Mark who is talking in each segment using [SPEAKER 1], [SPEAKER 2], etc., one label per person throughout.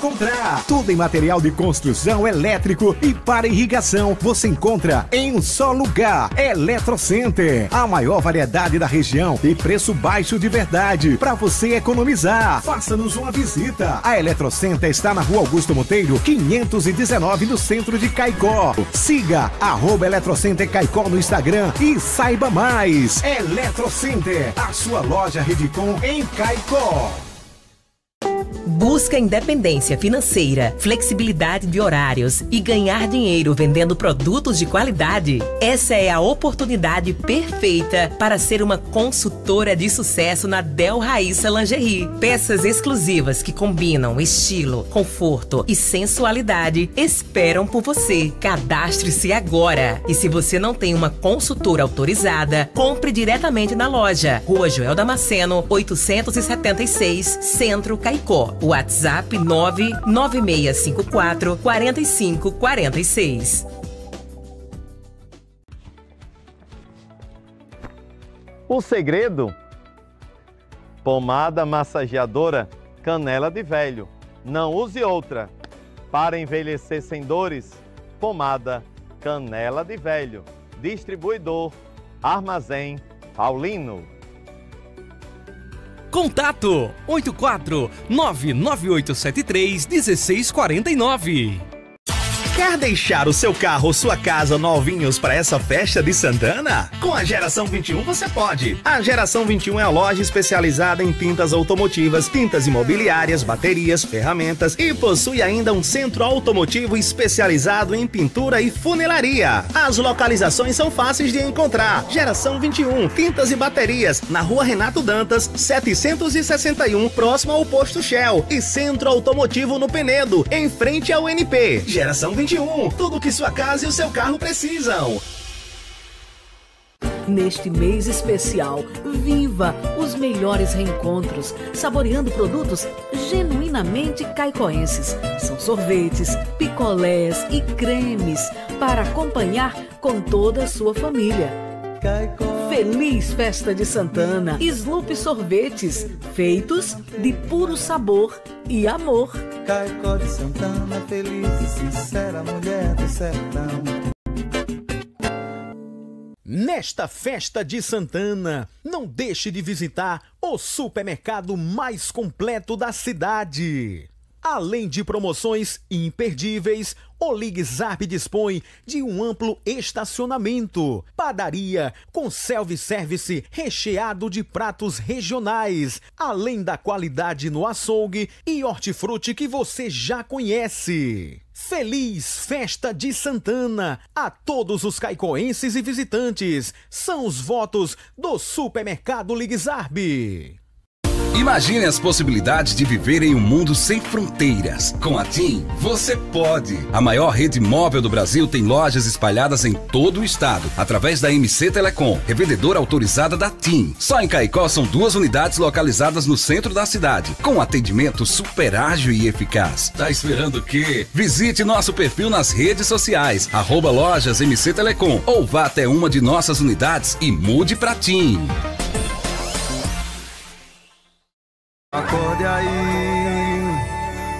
[SPEAKER 1] encontrar. Tudo em material de construção elétrico e para irrigação você encontra em um só lugar. Eletrocenter, a maior variedade da região e preço baixo de verdade para você economizar. Faça-nos uma visita. A Eletrocenter está na Rua Augusto Monteiro, 519 no centro de Caicó. Siga arroba Eletrocenter Caicó no Instagram e saiba mais. Eletrocenter, a sua loja Redicom em Caicó.
[SPEAKER 2] Busca independência financeira, flexibilidade de horários e ganhar dinheiro vendendo produtos de qualidade? Essa é a oportunidade perfeita para ser uma consultora de sucesso na Del Raíssa Lingerie. Peças exclusivas que combinam estilo, conforto e sensualidade esperam por você. Cadastre-se agora. E se você não tem uma consultora autorizada, compre diretamente na loja. Rua Joel Damasceno, 876, Centro Caicó. WhatsApp 99654 4546.
[SPEAKER 3] O segredo? Pomada massageadora Canela de Velho. Não use outra. Para envelhecer sem dores, pomada Canela de Velho. Distribuidor Armazém Paulino.
[SPEAKER 4] Contato 84 99873 1649.
[SPEAKER 5] Quer deixar o seu carro ou sua casa novinhos para essa festa de Santana? Com a Geração 21 você pode. A Geração 21 é a loja especializada em tintas automotivas, tintas imobiliárias, baterias, ferramentas e possui ainda um centro automotivo especializado em pintura e funilaria. As localizações são fáceis de encontrar. Geração 21, tintas e baterias, na Rua Renato Dantas, 761, próximo ao posto Shell e Centro Automotivo no Penedo, em frente ao NP. Geração 21, tudo que sua casa e o seu carro precisam.
[SPEAKER 6] Neste mês especial, viva os melhores reencontros, saboreando produtos genuinamente caicoenses. São sorvetes, picolés e cremes para acompanhar com toda a sua família. Feliz Festa de Santana! Sloop Sorvetes, feitos de puro sabor e amor.
[SPEAKER 7] Caicó de Santana, feliz e sincera mulher do sertão.
[SPEAKER 8] Nesta festa de Santana, não deixe de visitar o supermercado mais completo da cidade. Além de promoções imperdíveis, o Ligzap dispõe de um amplo estacionamento, padaria com self-service recheado de pratos regionais, além da qualidade no açougue e hortifruti que você já conhece. Feliz Festa de Santana a todos os caicoenses e visitantes. São os votos do Supermercado Ligzarb.
[SPEAKER 9] Imagine as possibilidades de viver em um mundo sem fronteiras. Com a TIM, você pode. A maior rede móvel do Brasil tem lojas espalhadas em todo o estado, através da MC Telecom, revendedora autorizada da TIM. Só em Caicó são duas unidades localizadas no centro da cidade, com atendimento super ágil e eficaz. Tá esperando o quê? Visite nosso perfil nas redes sociais, arroba lojas MC Telecom, ou vá até uma de nossas unidades e mude pra TIM.
[SPEAKER 7] Acorde aí,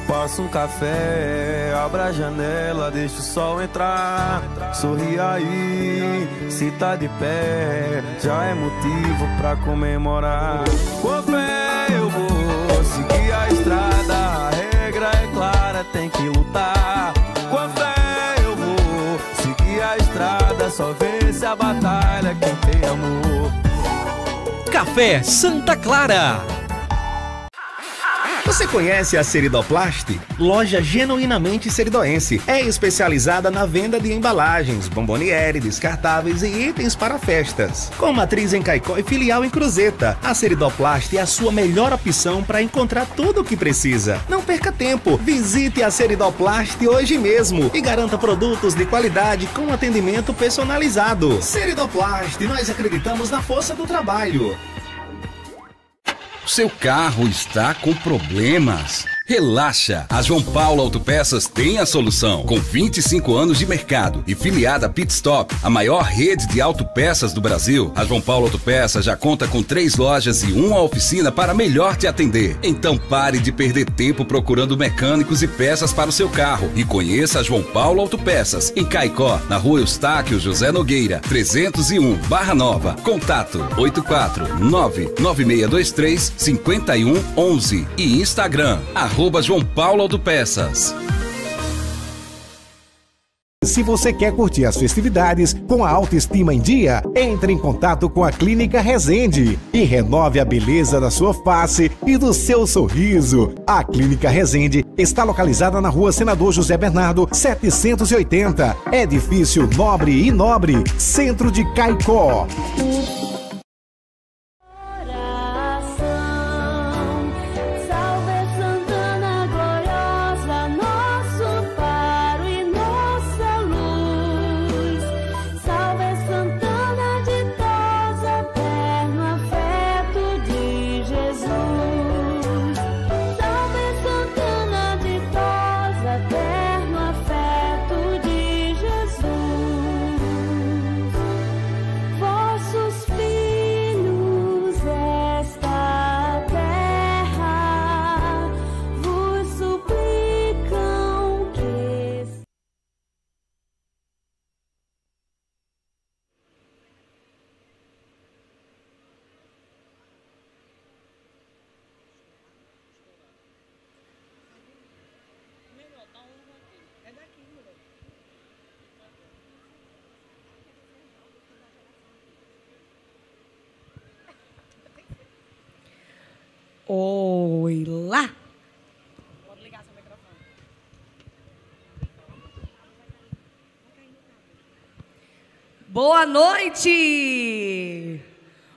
[SPEAKER 7] passa um café, abra a janela, deixa o sol entrar. Sorri aí, se tá de pé, já é motivo pra comemorar. Com fé eu vou seguir a estrada, a regra é clara, tem que lutar. Com fé eu vou seguir a estrada, só vence a batalha quem tem amor.
[SPEAKER 4] Café Santa Clara.
[SPEAKER 5] Você conhece a Seridoplast? Loja genuinamente seridoense. É especializada na venda de embalagens, bomboniere, descartáveis e itens para festas. Com matriz em Caicó e filial em Cruzeta, a Seridoplast é a sua melhor opção para encontrar tudo o que precisa. Não perca tempo, visite a Seridoplast hoje mesmo e garanta produtos de qualidade com atendimento personalizado. Seridoplast, nós acreditamos na força do trabalho.
[SPEAKER 9] Seu carro está com problemas? Relaxa, a João Paulo Autopeças tem a solução. Com 25 anos de mercado e filiada a Pitstop, a maior rede de autopeças do Brasil, a João Paulo Autopeças já conta com três lojas e uma oficina para melhor te atender. Então pare de perder tempo procurando mecânicos e peças para o seu carro e conheça a João Paulo Autopeças em Caicó, na rua Eustáquio José Nogueira, 301, Barra Nova. Contato 849 9623 5111 e Instagram arroba João Paulo Autopeças.
[SPEAKER 1] Se você quer curtir as festividades com a autoestima em dia, entre em contato com a Clínica Resende e renove a beleza da sua face e do seu sorriso. A Clínica Resende está localizada na rua Senador José Bernardo, 780, edifício Nobre e Nobre, centro de Caicó.
[SPEAKER 10] Boa noite!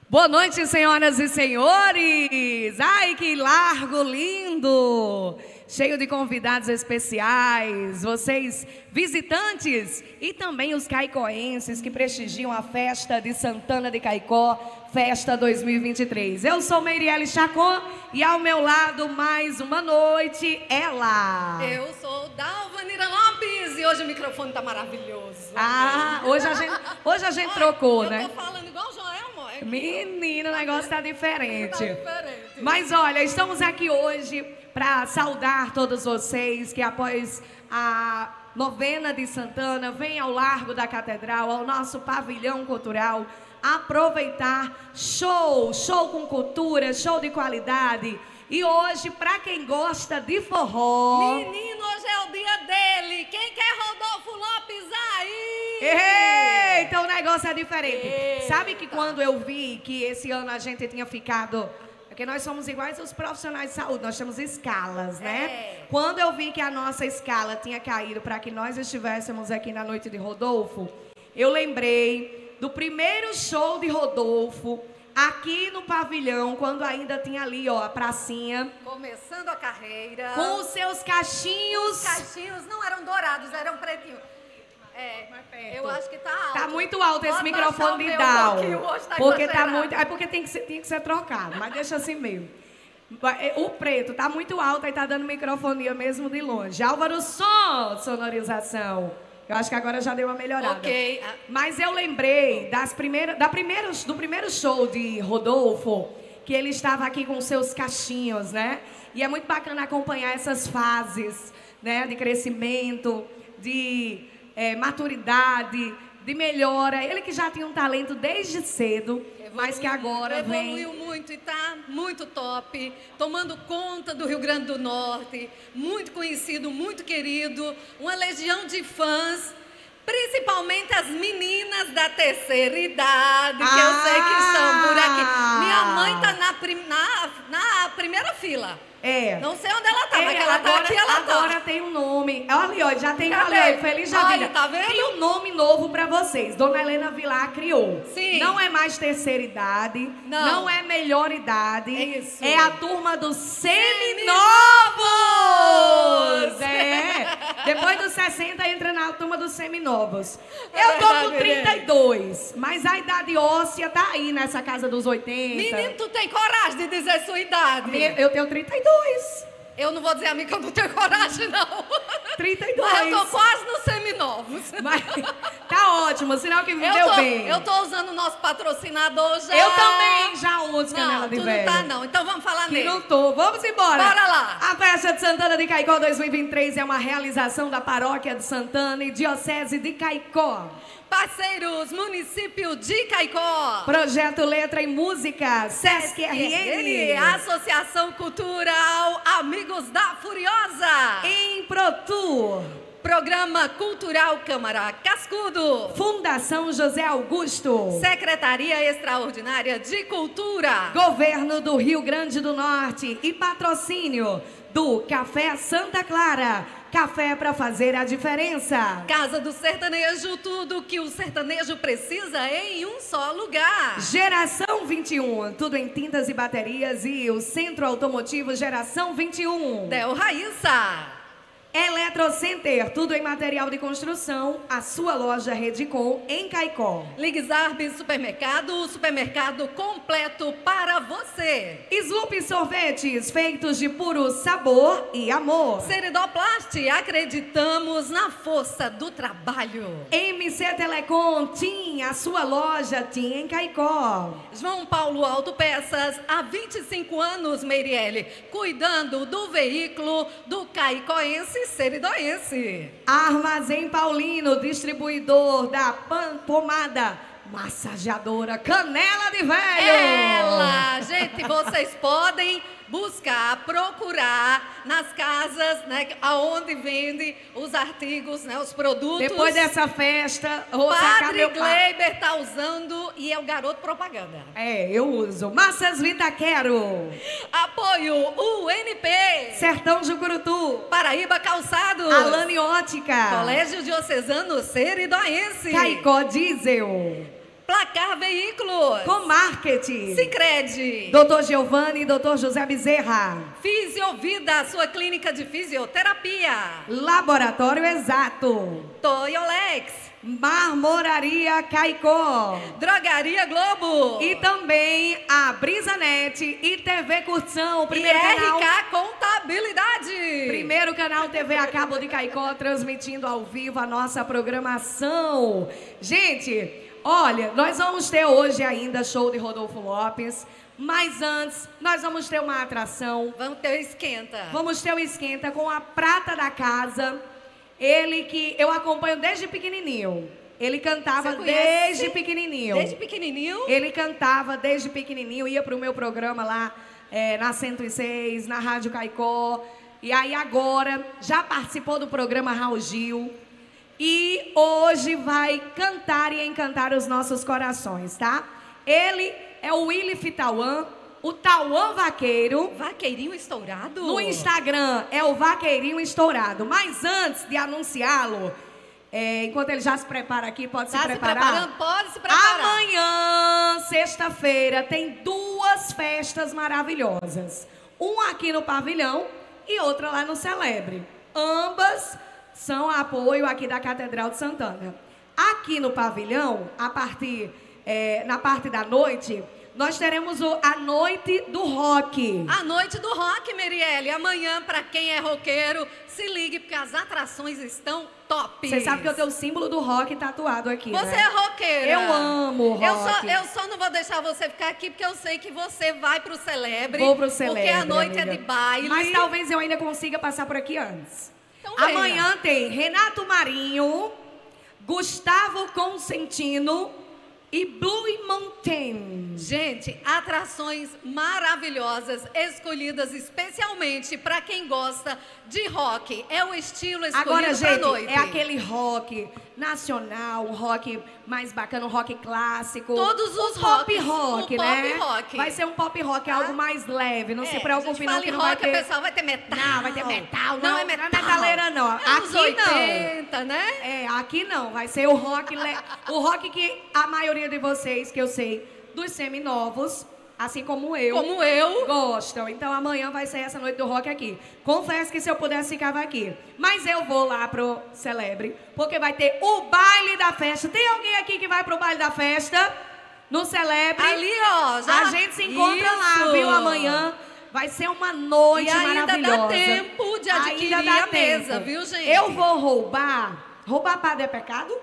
[SPEAKER 10] Boa noite, senhoras e senhores! Ai, que largo lindo! Cheio de convidados especiais, vocês visitantes e também os caicoenses que prestigiam a festa de Santana de Caicó, Festa 2023. Eu sou Meirelle Chacon e ao meu lado, mais uma noite, ela.
[SPEAKER 11] Eu sou Dalvanira Lopes e hoje o microfone tá maravilhoso.
[SPEAKER 10] Ah, hoje a gente, hoje a gente trocou,
[SPEAKER 11] eu
[SPEAKER 10] né?
[SPEAKER 11] tô falando igual o Joelmo. é que-
[SPEAKER 10] Menina, o negócio tá diferente.
[SPEAKER 11] Tá diferente.
[SPEAKER 10] Mas olha, estamos aqui hoje para saudar todos vocês que após a novena de Santana vem ao Largo da Catedral, ao nosso pavilhão cultural, aproveitar show, show com cultura, show de qualidade. E hoje, para quem gosta de forró,
[SPEAKER 11] Menino, hoje é o dia dele. Quem quer Rodolfo Lopes aí?
[SPEAKER 10] Eita, o negócio é diferente. Sabe que quando eu vi que esse ano a gente tinha ficado. Porque nós somos iguais aos profissionais de saúde, nós temos escalas, né?
[SPEAKER 11] É.
[SPEAKER 10] Quando eu vi que a nossa escala tinha caído para que nós estivéssemos aqui na noite de Rodolfo, eu lembrei do primeiro show de Rodolfo aqui no pavilhão, quando ainda tinha ali, ó, a pracinha,
[SPEAKER 11] Começando a carreira.
[SPEAKER 10] com os seus cachinhos.
[SPEAKER 11] Os caixinhos não eram dourados, eram pretinhos. É, eu acho que tá alto.
[SPEAKER 10] Tá muito alto esse
[SPEAKER 11] Pode
[SPEAKER 10] microfone de
[SPEAKER 11] um
[SPEAKER 10] Down.
[SPEAKER 11] hoje tá
[SPEAKER 10] porque tá muito. É porque tem que ser, tinha que ser trocado, mas deixa assim mesmo. Vai- O preto tá muito alto e tá dando microfonia mesmo de longe. Álvaro Som, sonorização. Eu acho que agora já deu uma melhorada.
[SPEAKER 11] Ok. ah,
[SPEAKER 10] Mas eu lembrei das primeiras, da primeiros, do primeiro show de Rodolfo, que ele estava aqui com seus cachinhos, né? E é muito bacana acompanhar essas fases, né? De crescimento, de eh, maturidade, de melhora. Ele que já tinha um talento desde cedo, mas que agora
[SPEAKER 11] Evoluiu muito e tá muito top, tomando conta do Rio Grande do Norte, muito conhecido, muito querido, uma legião de fãs, principalmente as meninas da terceira idade, que eu sei que estão por aqui. Minha mãe tá na, na, na primeira fila.
[SPEAKER 10] É.
[SPEAKER 11] Não sei onde ela tá, mas
[SPEAKER 10] É,
[SPEAKER 11] ela tá
[SPEAKER 10] agora,
[SPEAKER 11] aqui, ela
[SPEAKER 10] agora
[SPEAKER 11] tá.
[SPEAKER 10] tem um nome. Olha ali, ó, já tem
[SPEAKER 11] Cadê?
[SPEAKER 10] olha aí, Feliz da
[SPEAKER 11] Olha,
[SPEAKER 10] Vida.
[SPEAKER 11] tá vendo?
[SPEAKER 10] Tem um nome novo pra vocês. Dona Helena Vilar criou.
[SPEAKER 11] Sim.
[SPEAKER 10] Não é mais terceira idade.
[SPEAKER 11] Não.
[SPEAKER 10] é melhor idade.
[SPEAKER 11] É isso.
[SPEAKER 10] É a turma dos seminovos. É. Depois dos 60 entra na turma dos seminovos.
[SPEAKER 11] É
[SPEAKER 10] Eu tô com 32, mas a idade óssea tá aí nessa casa dos 80.
[SPEAKER 11] Menino, tu tem coragem de dizer sua idade?
[SPEAKER 10] Eu tenho 32.
[SPEAKER 11] Eu não vou dizer a mim que eu não tenho coragem, não.
[SPEAKER 10] 32.
[SPEAKER 11] Mas eu tô quase nos seminovos.
[SPEAKER 10] Mas tá ótimo, sinal que
[SPEAKER 11] eu
[SPEAKER 10] viveu
[SPEAKER 11] tô,
[SPEAKER 10] bem.
[SPEAKER 11] Eu tô usando o nosso patrocinador já.
[SPEAKER 10] Eu também já uso canela
[SPEAKER 11] não,
[SPEAKER 10] de
[SPEAKER 11] tu
[SPEAKER 10] velho.
[SPEAKER 11] não tá, não. Então vamos falar
[SPEAKER 10] Que
[SPEAKER 11] nele.
[SPEAKER 10] não tô. Vamos embora.
[SPEAKER 11] Bora lá.
[SPEAKER 10] A Festa de Santana de Caicó 2023 é uma realização da Paróquia de Santana e Diocese de Caicó.
[SPEAKER 11] Parceiros, município de Caicó.
[SPEAKER 10] Projeto Letra e Música, Sesc RN.
[SPEAKER 11] Associação Cultural Amigos da Furiosa.
[SPEAKER 10] Em Protur.
[SPEAKER 11] Programa Cultural Câmara Cascudo.
[SPEAKER 10] Fundação José Augusto.
[SPEAKER 11] Secretaria Extraordinária de Cultura.
[SPEAKER 10] Governo do Rio Grande do Norte e patrocínio do Café Santa Clara. Café para fazer a diferença.
[SPEAKER 11] Casa do Sertanejo, tudo que o sertanejo precisa em um só lugar.
[SPEAKER 10] Geração 21, tudo em tintas e baterias e o Centro Automotivo Geração 21.
[SPEAKER 11] Del Raíssa.
[SPEAKER 10] Eletrocenter, tudo em material de construção, a sua loja Redicom em Caicó.
[SPEAKER 11] Ligzarb Supermercado, o supermercado completo para você.
[SPEAKER 10] Sloop Sorvetes, feitos de puro sabor e amor.
[SPEAKER 11] Seridoplast, acreditamos na força do trabalho.
[SPEAKER 10] MC Telecom, TIM, a sua loja TIM em Caicó.
[SPEAKER 11] João Paulo Autopeças, há 25 anos, Meirelle, cuidando do veículo do caicoense seridoense.
[SPEAKER 10] Armazém Paulino, distribuidor da pan pomada massageadora Canela de Velho.
[SPEAKER 11] Ela, gente, vocês podem buscar, procurar nas casas, né, aonde vende os artigos, né, os produtos.
[SPEAKER 10] Depois dessa festa, acaba
[SPEAKER 11] Padre
[SPEAKER 10] meu.
[SPEAKER 11] Gleiber tá usando e é o garoto propaganda.
[SPEAKER 10] É, eu uso. Massas Vita Quero.
[SPEAKER 11] Apoio UNP.
[SPEAKER 10] Sertão Jucurutu.
[SPEAKER 11] Paraíba Calçados.
[SPEAKER 10] Alane Ótica.
[SPEAKER 11] Colégio Diocesano Seridoense.
[SPEAKER 10] Caicó Diesel.
[SPEAKER 11] Placar Veículos.
[SPEAKER 10] Com marketing.
[SPEAKER 11] Sicredi.
[SPEAKER 10] Doutor Giovanni e doutor José Bezerra.
[SPEAKER 11] Fisiovida, sua clínica de fisioterapia.
[SPEAKER 10] Laboratório Exato.
[SPEAKER 11] Toyolex.
[SPEAKER 10] Marmoraria Caicó.
[SPEAKER 11] Drogaria Globo.
[SPEAKER 10] E também a Brisanet e TV Curtição.
[SPEAKER 11] E
[SPEAKER 10] Primeiro canal.
[SPEAKER 11] RK Contabilidade.
[SPEAKER 10] Primeiro canal TV a cabo de Caicó, transmitindo ao vivo a nossa programação. Gente, olha, nós vamos ter hoje ainda show de Rodolfo Lopes. Mas antes, nós vamos ter uma atração.
[SPEAKER 11] Vamos ter o esquenta.
[SPEAKER 10] Vamos ter o esquenta com a prata da casa. Ele que eu acompanho desde pequenininho. Ele cantava desde pequenininho.
[SPEAKER 11] Desde pequenininho?
[SPEAKER 10] Ele cantava desde pequenininho, ia para o meu programa lá é, na 106, na Rádio Caicó. E aí agora já participou do programa Raul Gil. E hoje vai cantar e encantar os nossos corações, tá? Ele é o Willy Fitauan, o Tauan Vaqueiro.
[SPEAKER 11] Vaqueirinho estourado?
[SPEAKER 10] No Instagram é o Vaqueirinho Estourado. Mas antes de anunciá-lo, é, enquanto ele já se prepara aqui, pode
[SPEAKER 11] Tá
[SPEAKER 10] se
[SPEAKER 11] se
[SPEAKER 10] preparar.
[SPEAKER 11] preparando? Pode se preparar.
[SPEAKER 10] Amanhã, sexta-feira, tem duas festas maravilhosas. Uma aqui no pavilhão e outra lá no Celebre. Ambas são apoio aqui da Catedral de Santana. Aqui no pavilhão, a partir é, na parte da noite, nós teremos o- a noite do rock.
[SPEAKER 11] A noite do rock, Merielle. Amanhã, pra quem é roqueiro, se ligue, porque as atrações estão top.
[SPEAKER 10] Você sabe que eu tenho o símbolo do rock tatuado aqui,
[SPEAKER 11] Você
[SPEAKER 10] né?
[SPEAKER 11] é roqueira.
[SPEAKER 10] Eu amo rock.
[SPEAKER 11] Eu só, eu só não vou deixar você ficar aqui, porque eu sei que você vai pro Celebre.
[SPEAKER 10] Vou pro Celebre,
[SPEAKER 11] Porque a noite é
[SPEAKER 10] amiga.
[SPEAKER 11] de baile.
[SPEAKER 10] Mas talvez eu ainda consiga passar por aqui antes.
[SPEAKER 11] Então.
[SPEAKER 10] Amanhã tem Renato Marinho, Gustavo Consentino e Blue Mountain.
[SPEAKER 11] Gente, atrações maravilhosas, escolhidas especialmente para quem gosta de rock. É o estilo escolhido
[SPEAKER 10] Agora, gente,
[SPEAKER 11] noite.
[SPEAKER 10] é aquele rock nacional, um rock mais bacana, um rock clássico.
[SPEAKER 11] Todos os
[SPEAKER 10] um pop
[SPEAKER 11] rocks,
[SPEAKER 10] rock,
[SPEAKER 11] um
[SPEAKER 10] né?
[SPEAKER 11] pop rock.
[SPEAKER 10] Vai ser um pop rock, algo mais leve. Não
[SPEAKER 11] É,
[SPEAKER 10] se preocupe não
[SPEAKER 11] fala
[SPEAKER 10] que não vai
[SPEAKER 11] rock,
[SPEAKER 10] ter...
[SPEAKER 11] o pessoal vai ter metal.
[SPEAKER 10] Não, vai ter metal, não.
[SPEAKER 11] Não é metal.
[SPEAKER 10] Não é metaleira, não. Aqui não.
[SPEAKER 11] 80, né?
[SPEAKER 10] É, aqui não. Vai ser o rock, le- o rock que a maioria de vocês, que eu sei, dos seminovos, assim como eu,
[SPEAKER 11] Como eu.
[SPEAKER 10] gostam. Então amanhã vai ser essa noite do rock aqui. Confesso que se eu pudesse ficava aqui. Mas eu vou lá pro Celebre, porque vai ter o baile da festa. Tem alguém aqui que vai pro baile da festa? No Celebre.
[SPEAKER 11] Ali, ó, já-
[SPEAKER 10] A gente se encontra lá,
[SPEAKER 11] Isso.
[SPEAKER 10] viu, amanhã. Vai ser uma noite
[SPEAKER 11] E ainda dá
[SPEAKER 10] maravilhosa.
[SPEAKER 11] tempo de adquirir
[SPEAKER 10] Ainda dá
[SPEAKER 11] a mesa,
[SPEAKER 10] tempo.
[SPEAKER 11] viu, gente?
[SPEAKER 10] Eu vou roubar. Roubar padre é pecado?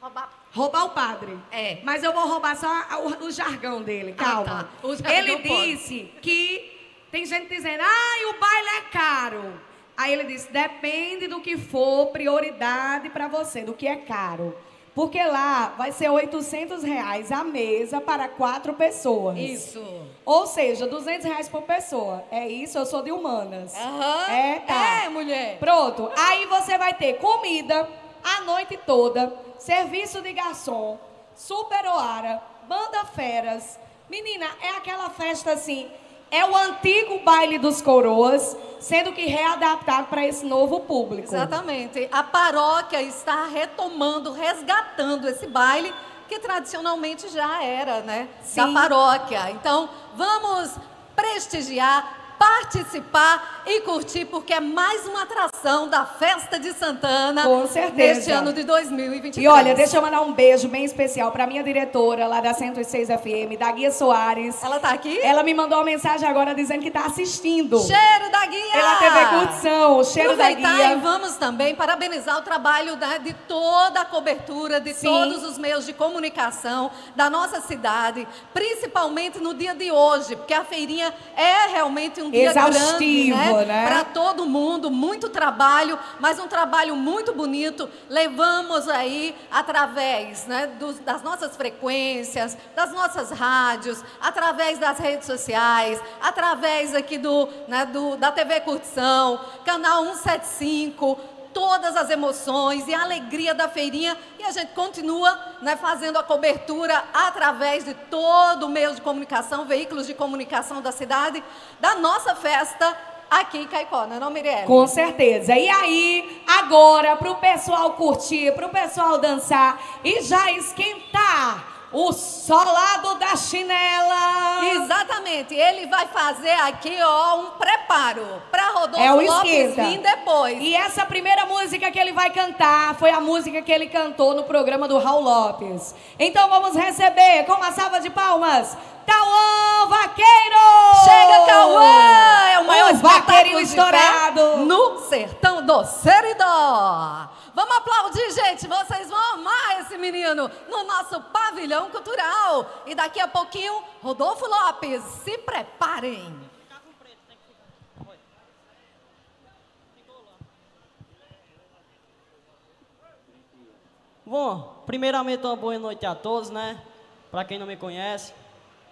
[SPEAKER 11] Roubar.
[SPEAKER 10] Roubar o padre.
[SPEAKER 11] É.
[SPEAKER 10] Mas eu vou roubar só o, o jargão dele,
[SPEAKER 11] Ah,
[SPEAKER 10] calma.
[SPEAKER 11] tá. O jargão
[SPEAKER 10] ele
[SPEAKER 11] pode.
[SPEAKER 10] disse que tem gente dizendo, ai, o baile é caro. Aí ele disse, depende do que for prioridade para você, do que é caro. Porque lá vai ser 800 reais a mesa para quatro pessoas.
[SPEAKER 11] Isso.
[SPEAKER 10] Ou seja, 200 reais por pessoa. É isso, eu sou de humanas.
[SPEAKER 11] Aham.
[SPEAKER 10] É, tá.
[SPEAKER 11] É, mulher.
[SPEAKER 10] Pronto. Aí você vai ter comida a noite toda, serviço de garçom, super oara, banda feras. Menina, é aquela festa assim. É o antigo baile dos coroas, sendo que readaptado para esse novo público.
[SPEAKER 11] Exatamente. A paróquia está retomando, resgatando esse baile que tradicionalmente já era, né? Da
[SPEAKER 10] Sim.
[SPEAKER 11] paróquia. Então, vamos prestigiar, participar e curtir, porque é mais uma atração da Festa de Santana
[SPEAKER 10] Com certeza.
[SPEAKER 11] neste ano de 2023.
[SPEAKER 10] E olha, deixa eu mandar um beijo bem especial para minha diretora lá da 106 FM, da Guia Soares.
[SPEAKER 11] Ela tá aqui?
[SPEAKER 10] Ela me mandou uma mensagem agora dizendo que tá assistindo.
[SPEAKER 11] Cheiro da guia!
[SPEAKER 10] Pela TV Curtição, cheiro da
[SPEAKER 11] Aproveitar
[SPEAKER 10] guia.
[SPEAKER 11] e vamos também parabenizar o trabalho né, de toda a cobertura, de
[SPEAKER 10] Sim.
[SPEAKER 11] todos os meios de comunicação da nossa cidade, principalmente no dia de hoje, porque a feirinha é realmente um dia
[SPEAKER 10] Exaustivo,
[SPEAKER 11] grande,
[SPEAKER 10] né?
[SPEAKER 11] Para todo mundo, muito trabalho, mas um trabalho muito bonito. Levamos aí através né, dos- das nossas frequências, das nossas rádios, através das redes sociais, através aqui do, né, do- da TV Curtição, canal 175, todas as emoções e a alegria da feirinha. E a gente continua né, fazendo a cobertura através de todo o meio de comunicação, veículos de comunicação da cidade, da nossa festa aqui em Caicó, não é não, Mirelle?
[SPEAKER 10] Com certeza. E aí, agora, pro pessoal curtir, pro pessoal dançar e já esquentar o solado da chinela.
[SPEAKER 11] Exatamente. Ele vai fazer aqui, ó, um preparo para Rodolfo
[SPEAKER 10] É o
[SPEAKER 11] Lopes
[SPEAKER 10] esquenta.
[SPEAKER 11] vir depois.
[SPEAKER 10] E essa primeira música que ele vai cantar foi a música que ele cantou no programa do Raul Lopes. Então vamos receber com uma salva de palmas, Tauã Vaqueiro!
[SPEAKER 11] Chega, Cauã! É o maior
[SPEAKER 10] O vaqueirinho
[SPEAKER 11] espetáculo de
[SPEAKER 10] estourado.
[SPEAKER 11] no sertão do Seridó. Vamos aplaudir, gente. Vocês vão amar esse menino no nosso pavilhão cultural. E daqui a pouquinho, Rodolfo Lopes, se preparem.
[SPEAKER 12] Bom, primeiramente uma boa noite a todos, né? Pra quem não me conhece,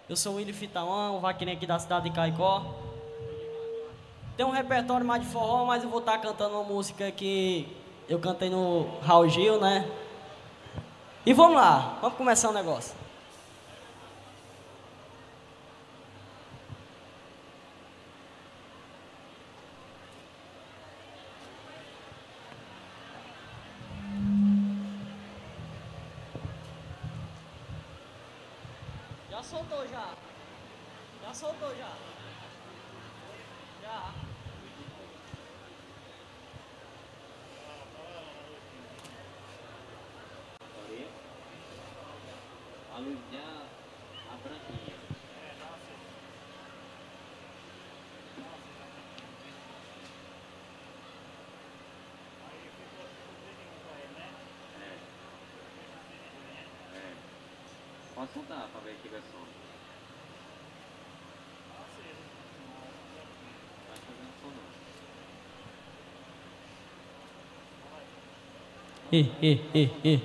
[SPEAKER 12] eu sou o Willi Fitauã, um vaqueirinho aqui da cidade de Caicó. Tem um repertório mais de forró, mas eu vou estar cantando uma música que eu cantei no Raul Gil, né? E vamos lá, vamos começar o negócio.
[SPEAKER 13] Pode soltar pra ver que vai som. Vai fazendo som não.
[SPEAKER 12] Ih,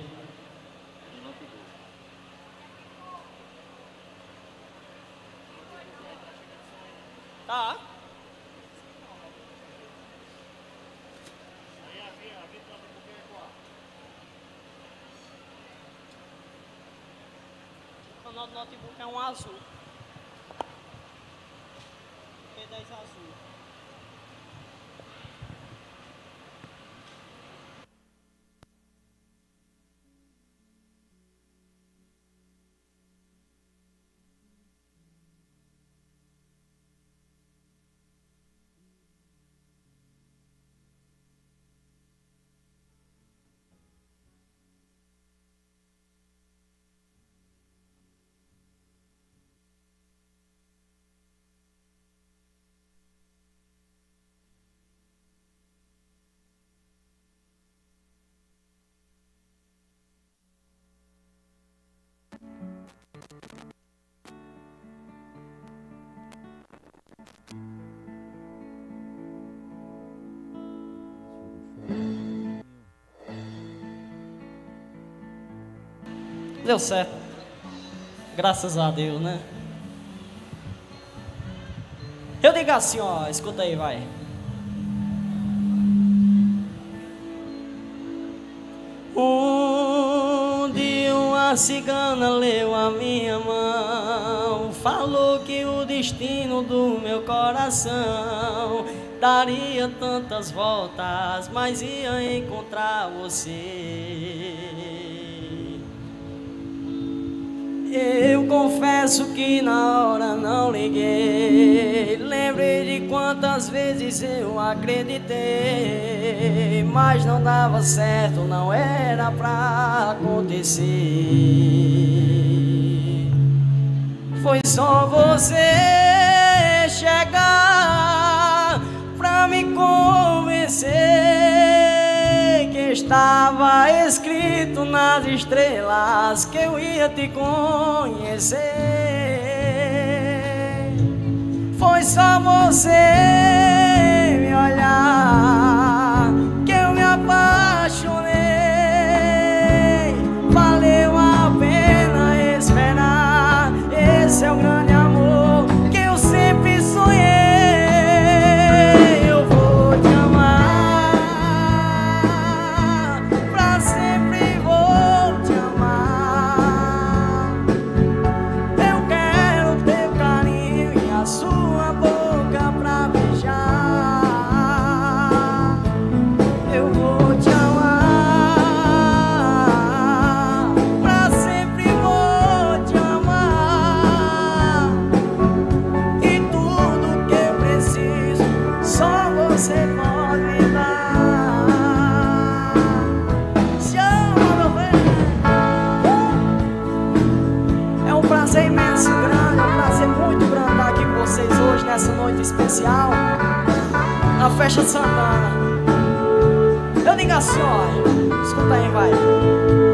[SPEAKER 14] Deu certo. Graças a Deus, né? Eu digo assim, ó, escuta aí, vai. Um dia uma cigana leu a minha mão, falou que o destino do meu coração daria tantas voltas, mas ia encontrar você. Eu confesso que na hora não liguei. Lembrei de quantas vezes eu acreditei. Mas não dava certo, não era pra acontecer. Foi só você chegar pra me convencer. Estava escrito nas estrelas que eu ia te conhecer. Foi só você me olhar que eu me apaixonei. Valeu a pena esperar. Esse é o grande faixa samba. Eu digo assim, ó. Escuta aí, vai.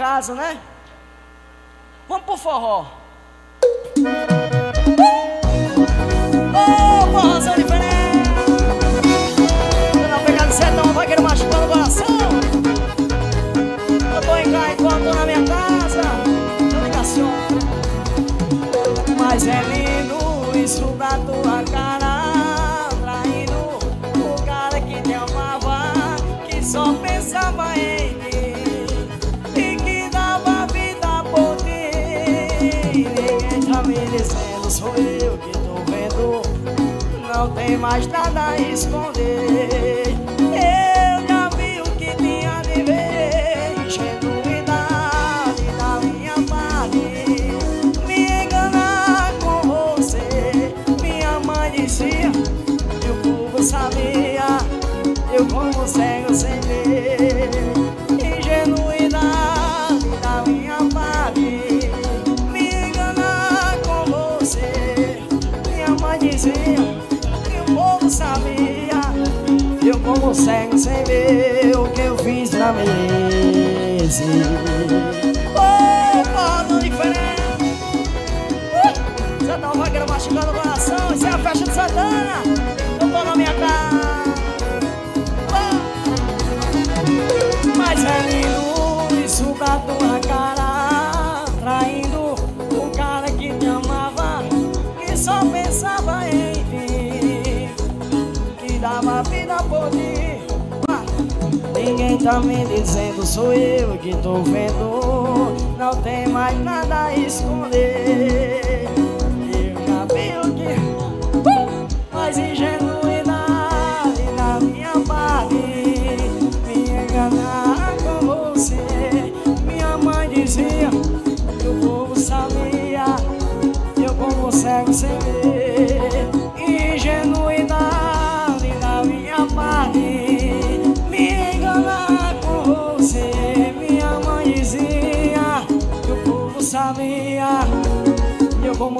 [SPEAKER 14] casa, né? Vamos pro forró. Ô, oh, forrozão diferente. Tô na pegada vai querer uma. não tem mais nada a esconder. consegue sem ver o que eu fiz pra merecer.
[SPEAKER 15] Ô, corno diferente! Uh, Zé Nova Grama chegando no coração, isso é a festa de Santana!
[SPEAKER 14] Tá me dizendo, sou eu que tô vendo. Não tem mais nada a esconder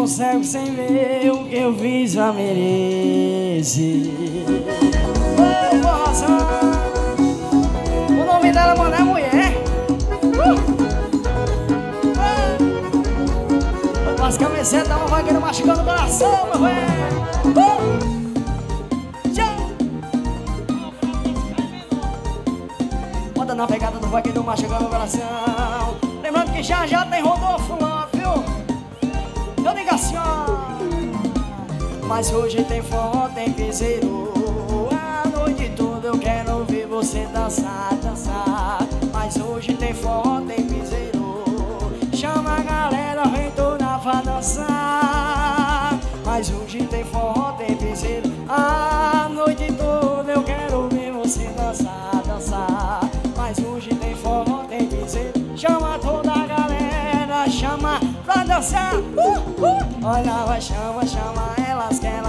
[SPEAKER 14] como cego sem ver o que eu fiz já merece.
[SPEAKER 15] O nome dela, mano, é mulher. Uh. Uh. As camisetas uma vaqueira machucando o coração, meu velho. Uh.
[SPEAKER 14] Na pegada do vaqueiro machucando o coração
[SPEAKER 15] Lembrando que já já tem Rodolfo lá,
[SPEAKER 14] Mas hoje tem forró, tem piseiro. A noite toda eu quero ver você dançar, dançar. Mas hoje tem forró, tem piseiro. Chama a galera, vem toda pra dançar. Mas hoje tem forró, tem piseiro. A noite toda eu quero ver você dançar, dançar. Mas hoje tem forró, tem piseiro. Chama toda a galera, chama pra dançar. Uh, uh. Olha, vai, chama, chama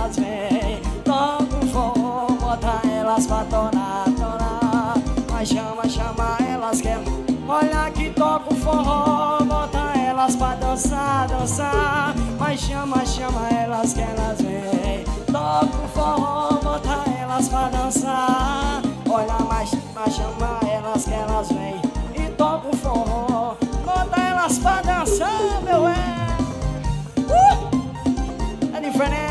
[SPEAKER 14] elas vêm. Toca o forró, bota elas pra torar, torar Mas chama, chama elas que elas Olha que toca o forró, bota elas pra dançar, dançar. Mas chama, chama elas que elas vêm. Toca o forró, bota elas pra dançar. Olha, mas, mas chama elas que elas vêm. E toca o forró, bota elas pra dançar, meu é.
[SPEAKER 15] Uh. É diferente.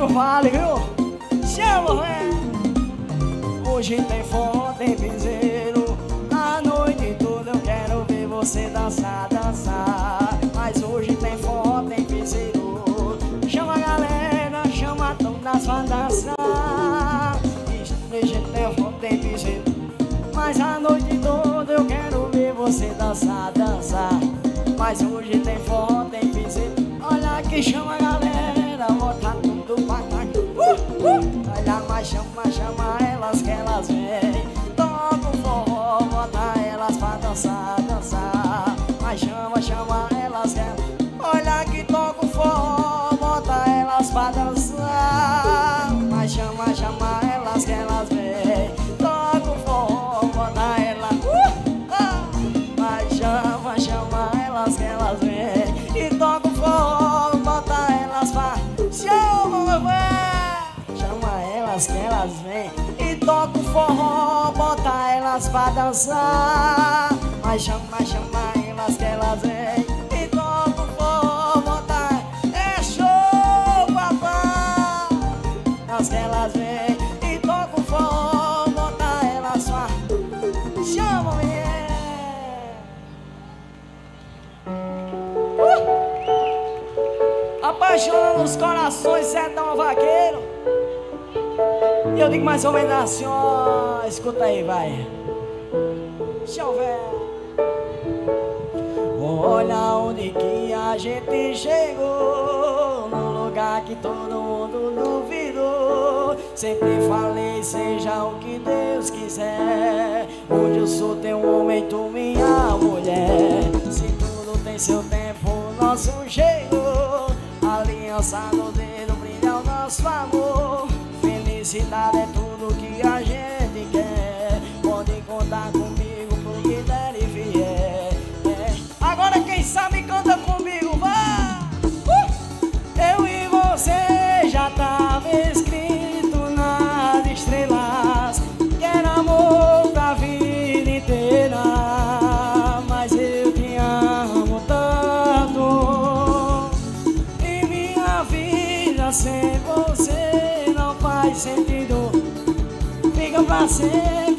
[SPEAKER 14] É Diego Vale, viu? Chama, velho. Hoje tem forró, tem piseiro. A noite toda eu quero ver você dançar, dançar. Mas hoje tem forró, tem piseiro. Chama a galera, chama todas pra dançar. Hoje tem forró, tem piseiro. Mas a noite toda eu quero ver você dançar, dançar. Mas hoje tem forró, tem piseiro. Olha que chama a galera, Olha, mas chama, chama elas que elas vêm. Toca o forró, bota elas pra dançar, dançar. Elas. E toca o forró, bota elas pra dançar. Mas chama, chama elas que elas vêm. E toca o forró, bota. É show, papai. Elas que elas vêm. E toca o forró, bota elas pra. Chama, mulher.
[SPEAKER 15] Apaixonando os corações, sertão vaqueiro. E eu digo mais ou menos assim, ó. Escuta aí, vai. Deixa eu ver.
[SPEAKER 14] Olha onde que a gente chegou No lugar que todo mundo duvidou Sempre falei, seja o que Deus quiser Hoje eu sou teu homem, tu minha mulher Se tudo tem seu tempo, nosso chegou Aliança no dedo, brilha o nosso amor Felicidade é tudo que a gente quer. Pode contar comigo say.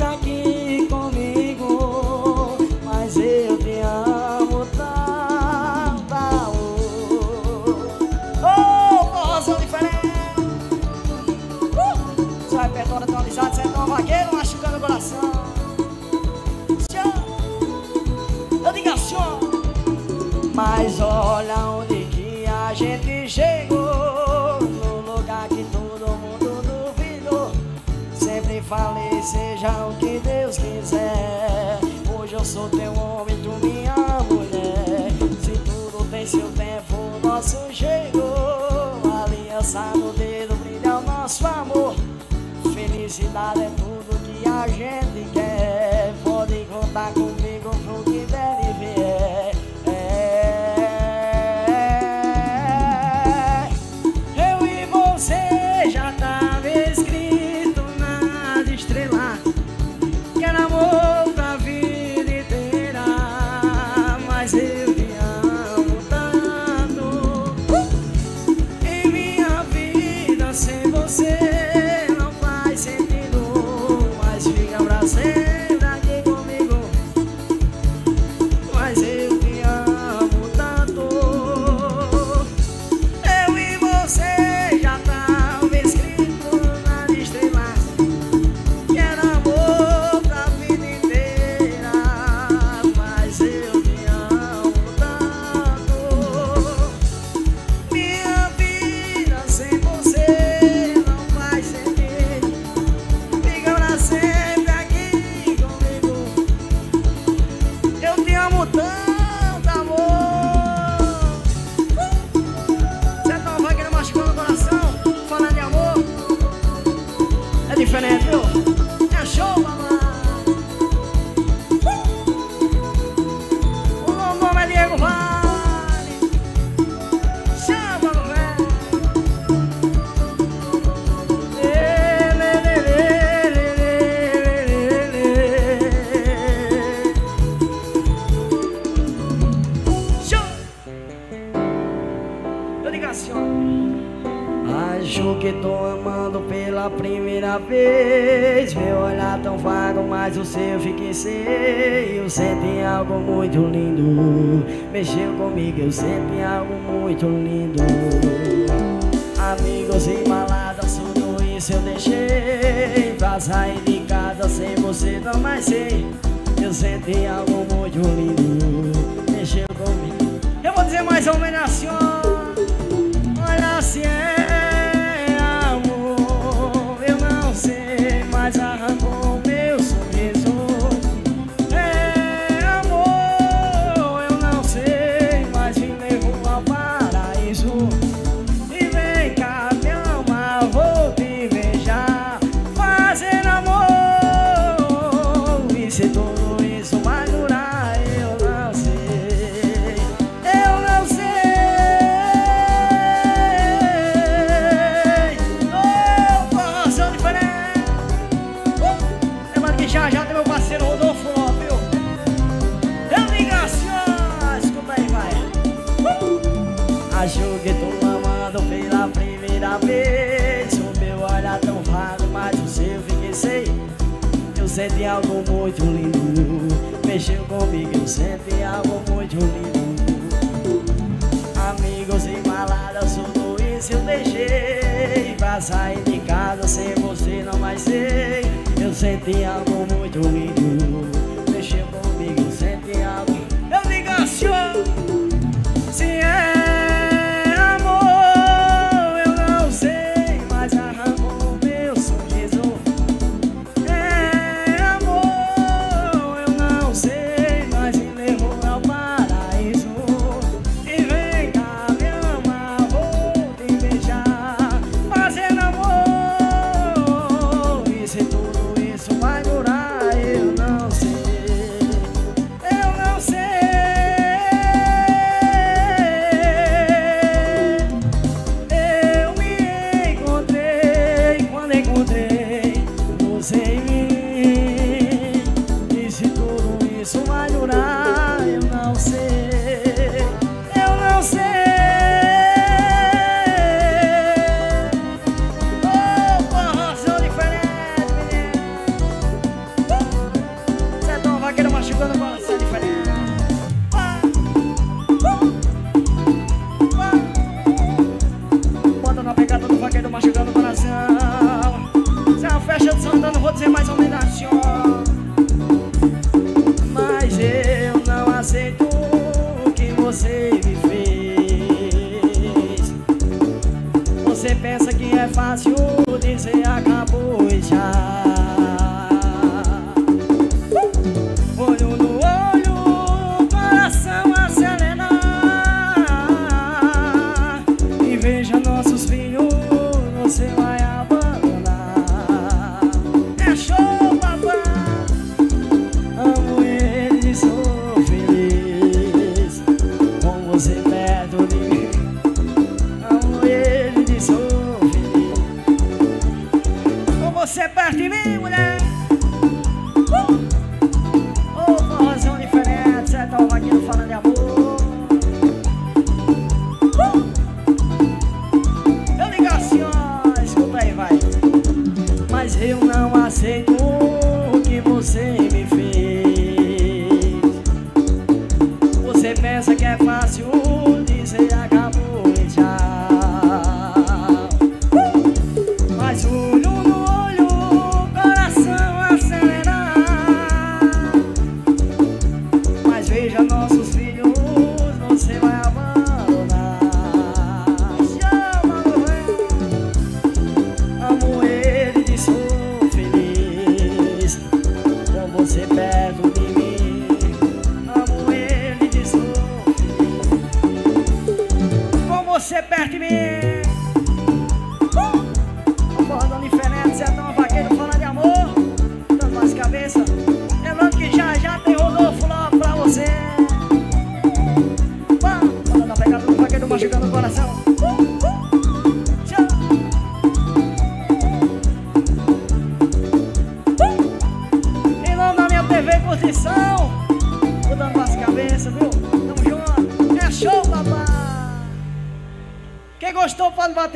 [SPEAKER 14] 비교세 피하고 모이 졸리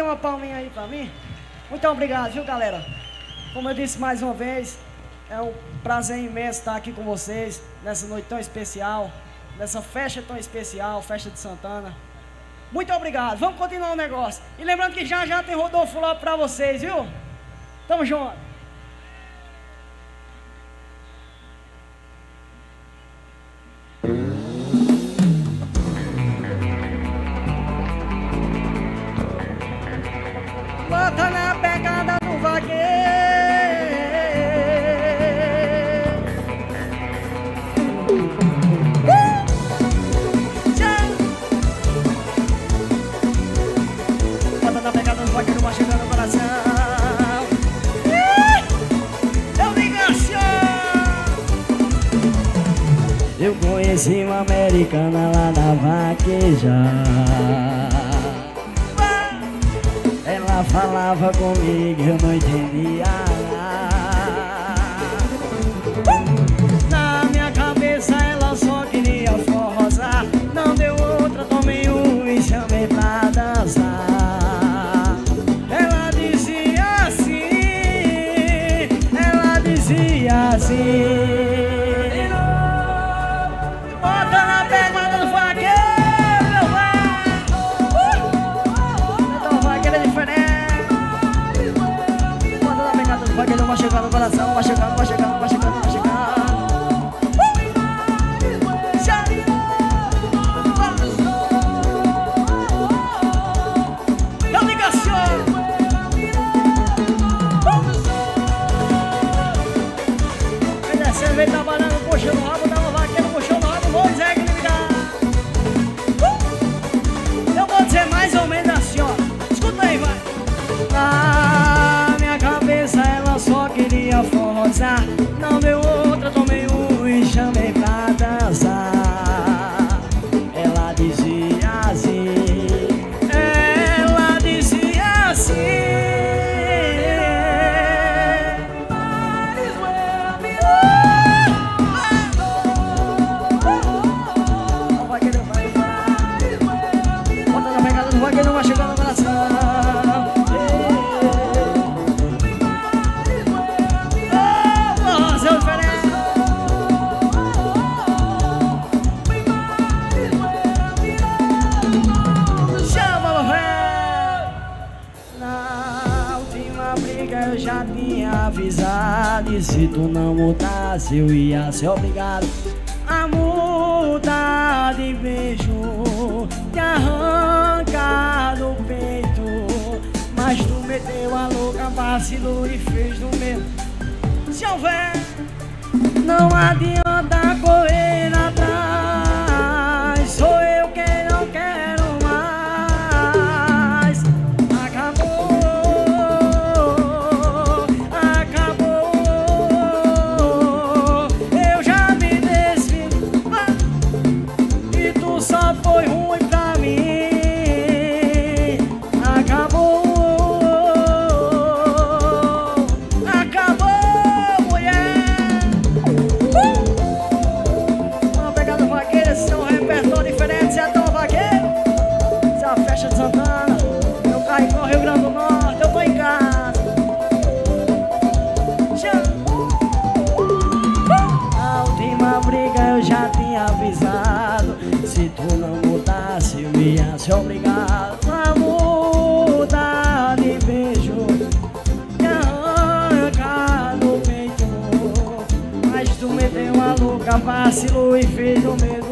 [SPEAKER 14] uma palminha aí para mim? Muito obrigado, viu, galera? Como eu disse mais uma vez, é um prazer imenso estar aqui com vocês nessa noite tão especial, nessa festa tão especial, festa de Santana. Muito obrigado, vamos continuar o negócio. E lembrando que já já tem Rodolfo lá para vocês, viu? Tamo junto. Brasil ia ser obrigado a mudar de beijo te arranca do peito. Mas tu meteu a louca vacilou e fez do mesmo se houver não adianta. beijo mesmo.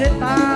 [SPEAKER 14] E vai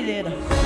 [SPEAKER 14] later.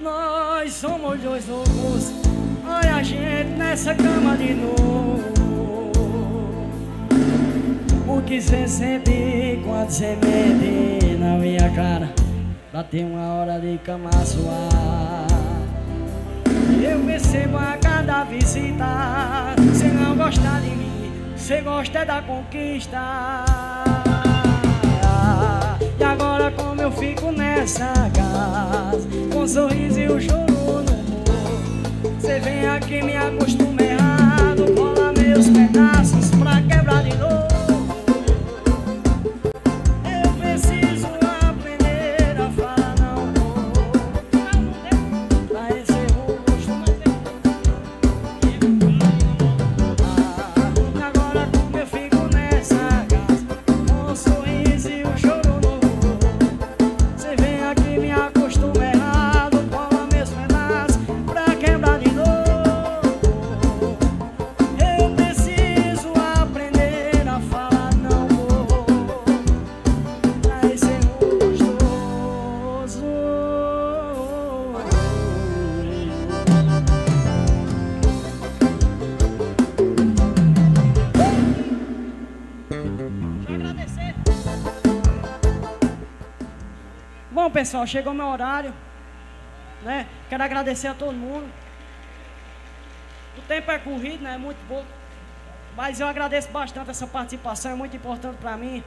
[SPEAKER 14] Nós somos dois loucos, olha a gente nessa cama de novo. O que cê sente quando cê mede na minha cara? Bater uma hora de cama suar. Eu recebo a cada visita, cê não gosta de mim, cê gosta da conquista. E agora como eu fico nessa casa Com um sorriso e o um choro no amor Você vem aqui me acostuma errado Cola meus pedaços pra quebrar de novo.
[SPEAKER 12] Pessoal, chegou meu horário. Né? Quero agradecer a todo mundo. O tempo é corrido, né? É muito pouco. Mas eu agradeço bastante essa participação, é muito importante para mim.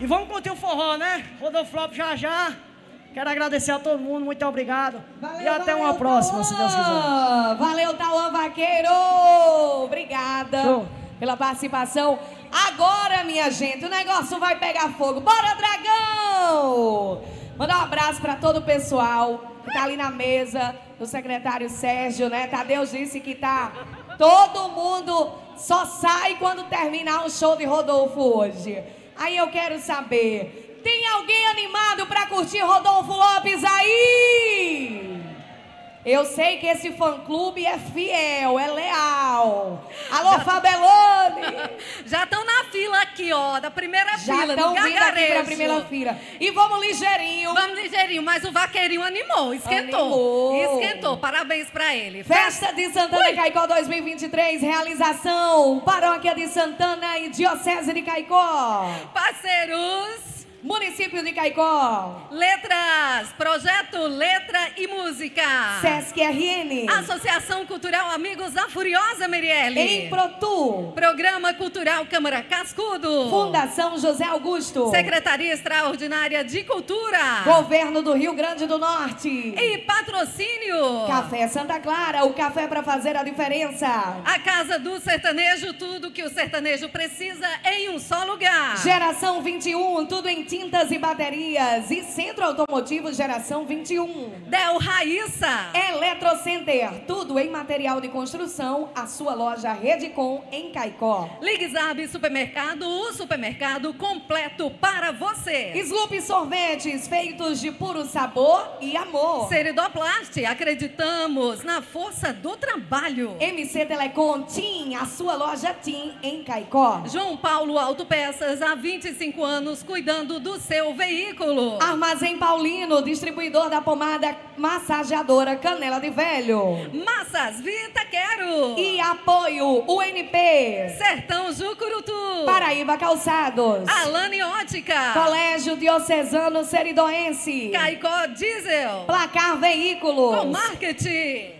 [SPEAKER 12] E vamos curtir o forró, né? Rodolfo Flop já já. Quero agradecer a todo mundo, muito obrigado. e até uma próxima, se Deus quiser.
[SPEAKER 10] Valeu, Tauan Vaqueiro! Obrigada
[SPEAKER 12] Show.
[SPEAKER 10] pela participação. Agora, minha gente, o negócio vai pegar fogo. Bora, dragão! Mandar um abraço para todo o pessoal que tá ali na mesa, do secretário Sérgio, né? Tadeu disse que tá todo mundo só sai quando terminar o show de Rodolfo hoje. Aí eu quero saber, tem alguém animado para curtir Rodolfo Lopes aí? Eu sei que esse fã-clube é fiel, é leal. Alô, Fabelone!
[SPEAKER 11] Já estão na fila aqui, ó, da primeira
[SPEAKER 10] Já
[SPEAKER 11] fila, no
[SPEAKER 10] vindo aqui pra primeira fila. E vamos ligeirinho.
[SPEAKER 11] Vamos ligeirinho, mas o vaqueirinho animou, esquentou.
[SPEAKER 10] Animou.
[SPEAKER 11] Esquentou, parabéns pra ele.
[SPEAKER 10] Festa de Santana Caicó 2023, realização Paróquia de Santana e Diocese de Caicó.
[SPEAKER 11] Parceiros.
[SPEAKER 10] Município de Caicó.
[SPEAKER 11] Letras, projeto Letra e Música.
[SPEAKER 10] Sesc RN.
[SPEAKER 11] Associação Cultural Amigos da Furiosa Merielle.
[SPEAKER 10] Em Protu.
[SPEAKER 11] Programa Cultural Câmara Cascudo.
[SPEAKER 10] Fundação José Augusto.
[SPEAKER 11] Secretaria Extraordinária de Cultura.
[SPEAKER 10] Governo do Rio Grande do Norte.
[SPEAKER 11] E patrocínio.
[SPEAKER 10] Café Santa Clara, o café para fazer a diferença.
[SPEAKER 11] A Casa do Sertanejo, tudo que o sertanejo precisa em um só lugar.
[SPEAKER 10] Geração 21, tudo em tintas e baterias. E Centro Automotivo Geração 21.
[SPEAKER 11] Del Raíssa.
[SPEAKER 10] Eletrocenter, tudo em material de construção. A sua loja Redcom em Caicó.
[SPEAKER 11] Ligue Zab Supermercado, o supermercado completo para você.
[SPEAKER 10] Sloop Sorvetes, feitos de puro sabor e amor.
[SPEAKER 11] Seridoplast, acreditamos na força do trabalho.
[SPEAKER 10] MC Telecom TIM, a sua loja TIM em Caicó.
[SPEAKER 11] João Paulo Autopeças, há 25 anos, cuidando do seu veículo.
[SPEAKER 10] Armazém Paulino, distribuidor da pomada massageadora Canela de Velho.
[SPEAKER 11] Massas Vita Quero.
[SPEAKER 10] E apoio UNP.
[SPEAKER 11] Sertão Jucurutu.
[SPEAKER 10] Paraíba Calçados.
[SPEAKER 11] Alane Ótica.
[SPEAKER 10] Colégio Diocesano Seridoense.
[SPEAKER 11] Caicó Diesel.
[SPEAKER 10] Placar Veículos.
[SPEAKER 11] Com Marketing.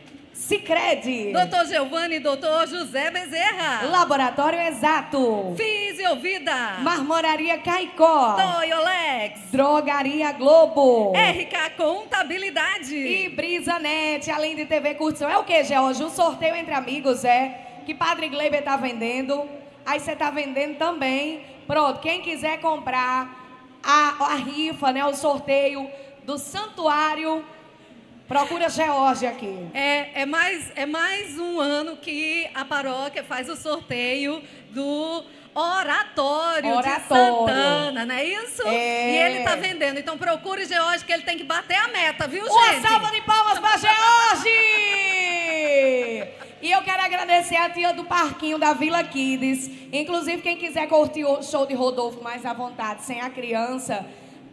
[SPEAKER 10] Sicredi.
[SPEAKER 11] Doutor Giovanni e doutor José Bezerra.
[SPEAKER 10] Laboratório Exato.
[SPEAKER 11] Fisiovida.
[SPEAKER 10] Marmoraria Caicó.
[SPEAKER 11] Toyolex.
[SPEAKER 10] Drogaria Globo.
[SPEAKER 11] RK Contabilidade.
[SPEAKER 10] E Brisanet, além de TV Curtição. É o que, George? Um sorteio entre amigos, é? Que Padre Gleiber tá vendendo. Aí você tá vendendo também. Pronto, quem quiser comprar a, a rifa, né? O sorteio do Santuário Procura George aqui.
[SPEAKER 11] É, é, mais, é mais um ano que a paróquia faz o sorteio do oratório,
[SPEAKER 10] Oratório.
[SPEAKER 11] de Santana, não é isso?
[SPEAKER 10] É.
[SPEAKER 11] E ele tá vendendo. Então procure George que ele tem que bater a meta, viu,
[SPEAKER 10] Uma
[SPEAKER 11] gente?
[SPEAKER 10] salva de palmas para George! E eu quero agradecer a tia do parquinho da Vila Kids. Inclusive, quem quiser curtir o show de Rodolfo mais à vontade, sem a criança,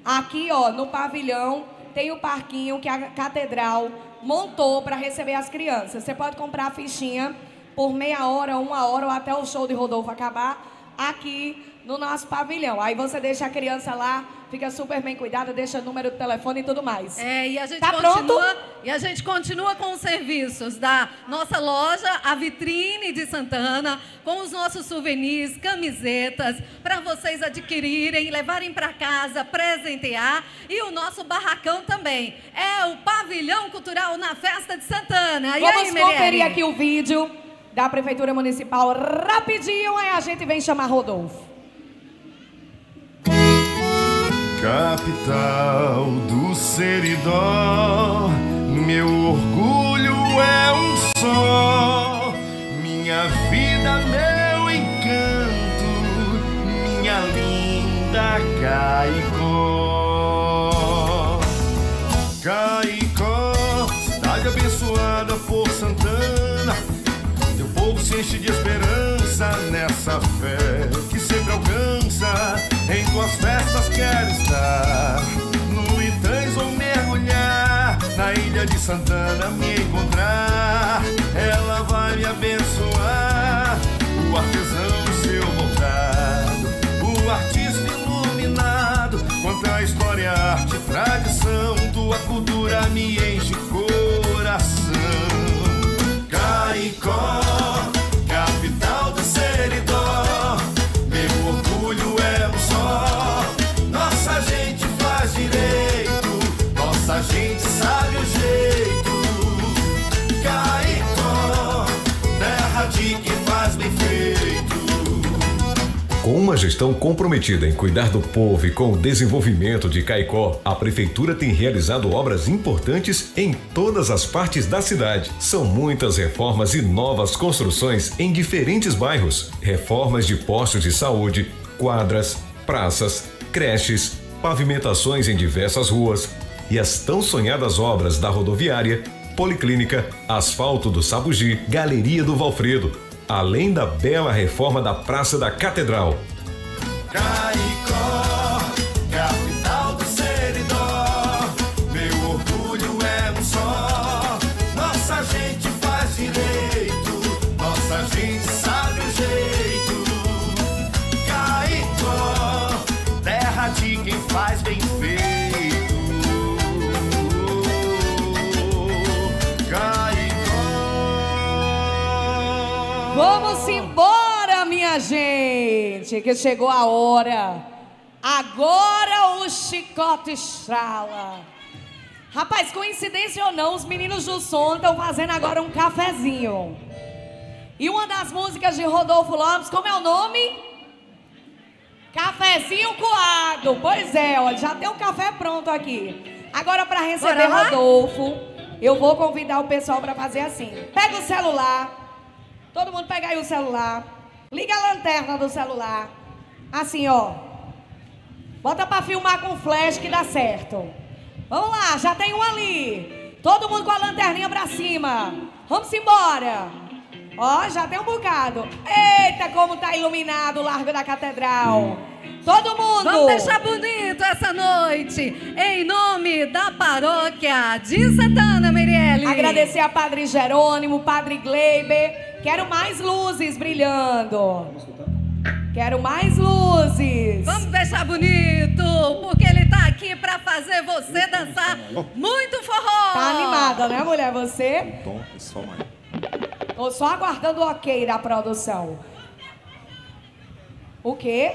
[SPEAKER 10] aqui, ó, no pavilhão, tem o parquinho que a catedral montou para receber as crianças. Você pode comprar a fichinha por meia hora, uma hora ou até o show de Rodolfo acabar aqui no nosso pavilhão. Aí você deixa a criança lá, fica super bem cuidada, deixa o número do telefone e tudo mais.
[SPEAKER 11] É, e a gente
[SPEAKER 10] Tá
[SPEAKER 11] continua,
[SPEAKER 10] pronto?
[SPEAKER 11] e a gente continua com os serviços da nossa loja, a vitrine de Santana, com os nossos souvenirs, camisetas, para vocês adquirirem, levarem para casa, presentear, e o nosso barracão também. É o pavilhão cultural na festa de Santana. E
[SPEAKER 10] Vamos
[SPEAKER 11] aí,
[SPEAKER 10] conferir aqui o vídeo da Prefeitura Municipal rapidinho, aí a gente vem chamar Rodolfo.
[SPEAKER 16] Capital do Seridó, meu orgulho é um só. Minha vida, meu encanto, minha linda Caicó. Caicó, cidade abençoada por Santana. Se enche de esperança nessa fé que sempre alcança. Em tuas festas quero estar. No Itãs vou mergulhar. Na ilha de Santana me encontrar. Ela vai me abençoar. O artesão, seu bordado. O artista iluminado. Conta a história, arte, tradição.
[SPEAKER 17] Uma gestão comprometida em cuidar do povo e com o desenvolvimento de Caicó, a Prefeitura tem realizado obras importantes em todas as partes da cidade. São muitas reformas e novas construções em diferentes bairros. Reformas de postos de saúde, quadras, praças, creches, pavimentações em diversas ruas e as tão sonhadas obras da rodoviária, policlínica, asfalto do Sabugi, galeria do Valfredo, além da bela reforma da Praça da Catedral.
[SPEAKER 16] Caicó, gente,
[SPEAKER 10] que chegou a hora. Agora o chicote estrala. Rapaz, coincidência ou não, os meninos do som estão fazendo agora um cafezinho. E uma das músicas de Rodolfo Lopes, como é o nome? Cafezinho coado. Pois é, olha, já tem o café pronto aqui. Agora, para receber? Rodolfo, eu vou convidar o pessoal para fazer assim. Pega o celular. Todo mundo pega aí o celular. Liga a lanterna do celular. Assim, ó. Bota pra filmar com flash que dá certo. Vamos lá, já tem um ali. Todo mundo com a lanterninha pra cima. Vamos embora. Ó, já tem um bocado. Eita, como tá iluminado o Largo da Catedral. Todo mundo.
[SPEAKER 11] Vamos deixar bonito essa noite, em nome da paróquia de Santana, Mirielle.
[SPEAKER 10] Agradecer a Padre Jerônimo, Padre Gleiber. Quero mais luzes brilhando. Quero mais luzes.
[SPEAKER 11] Vamos deixar bonito, porque ele tá aqui pra fazer você dançar muito forró.
[SPEAKER 10] Tá animada, né, mulher? Você?
[SPEAKER 18] Tom e só mais.
[SPEAKER 10] Tô só aguardando o ok da produção. O quê?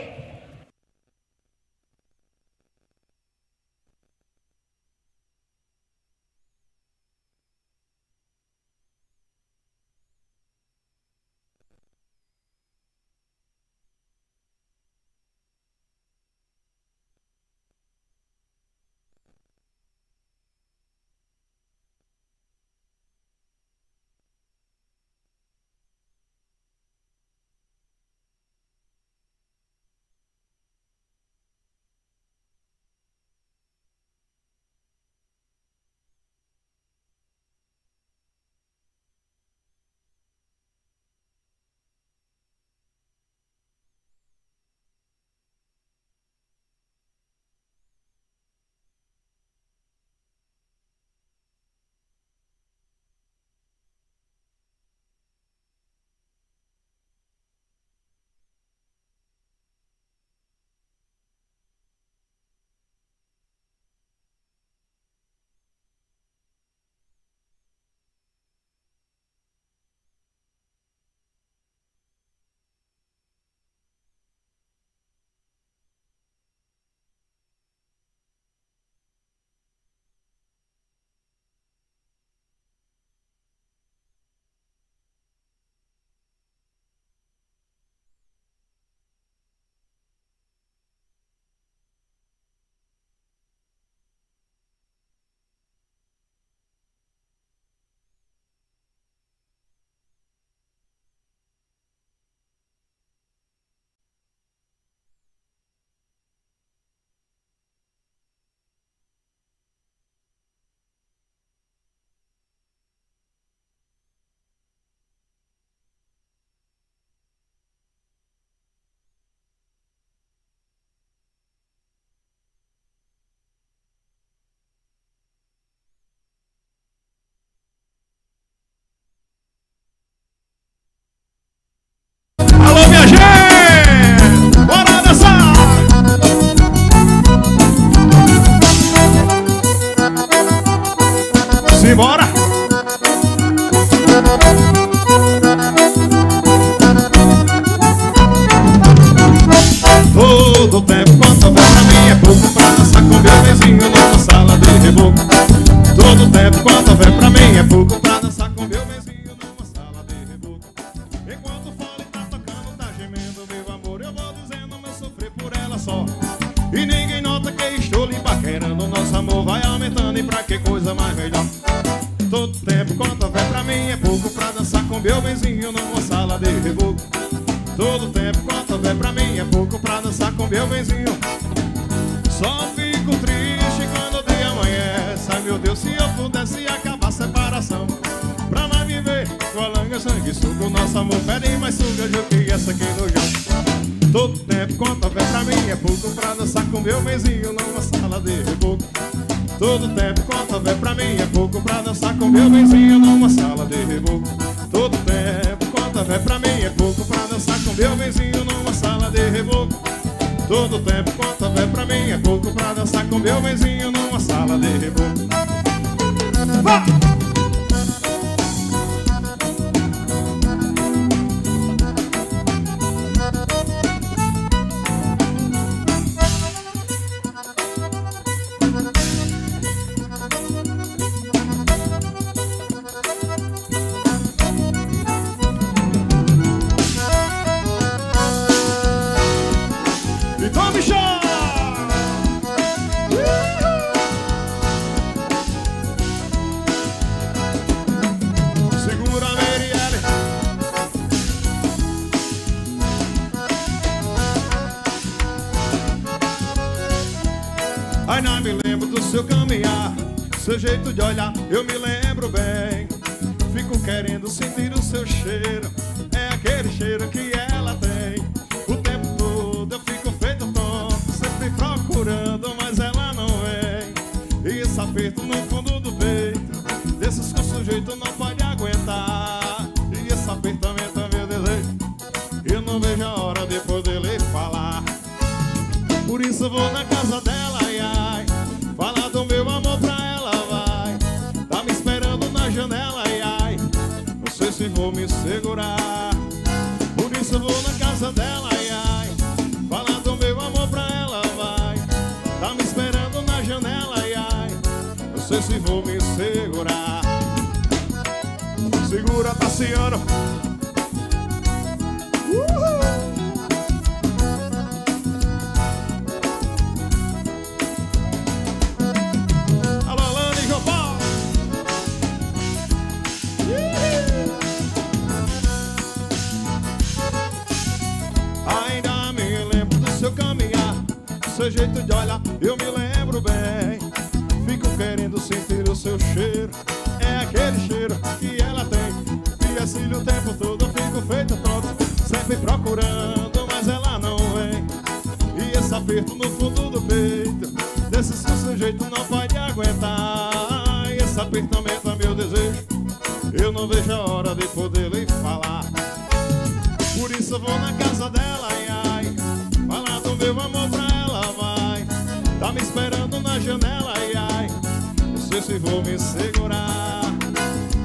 [SPEAKER 18] seu cheiro.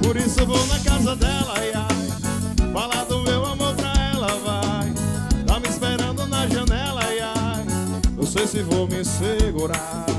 [SPEAKER 18] Por isso vou na casa dela, ai, ai. Falar do meu amor pra ela, vai. Tá me esperando na janela, ai, ai. Não sei se vou me segurar.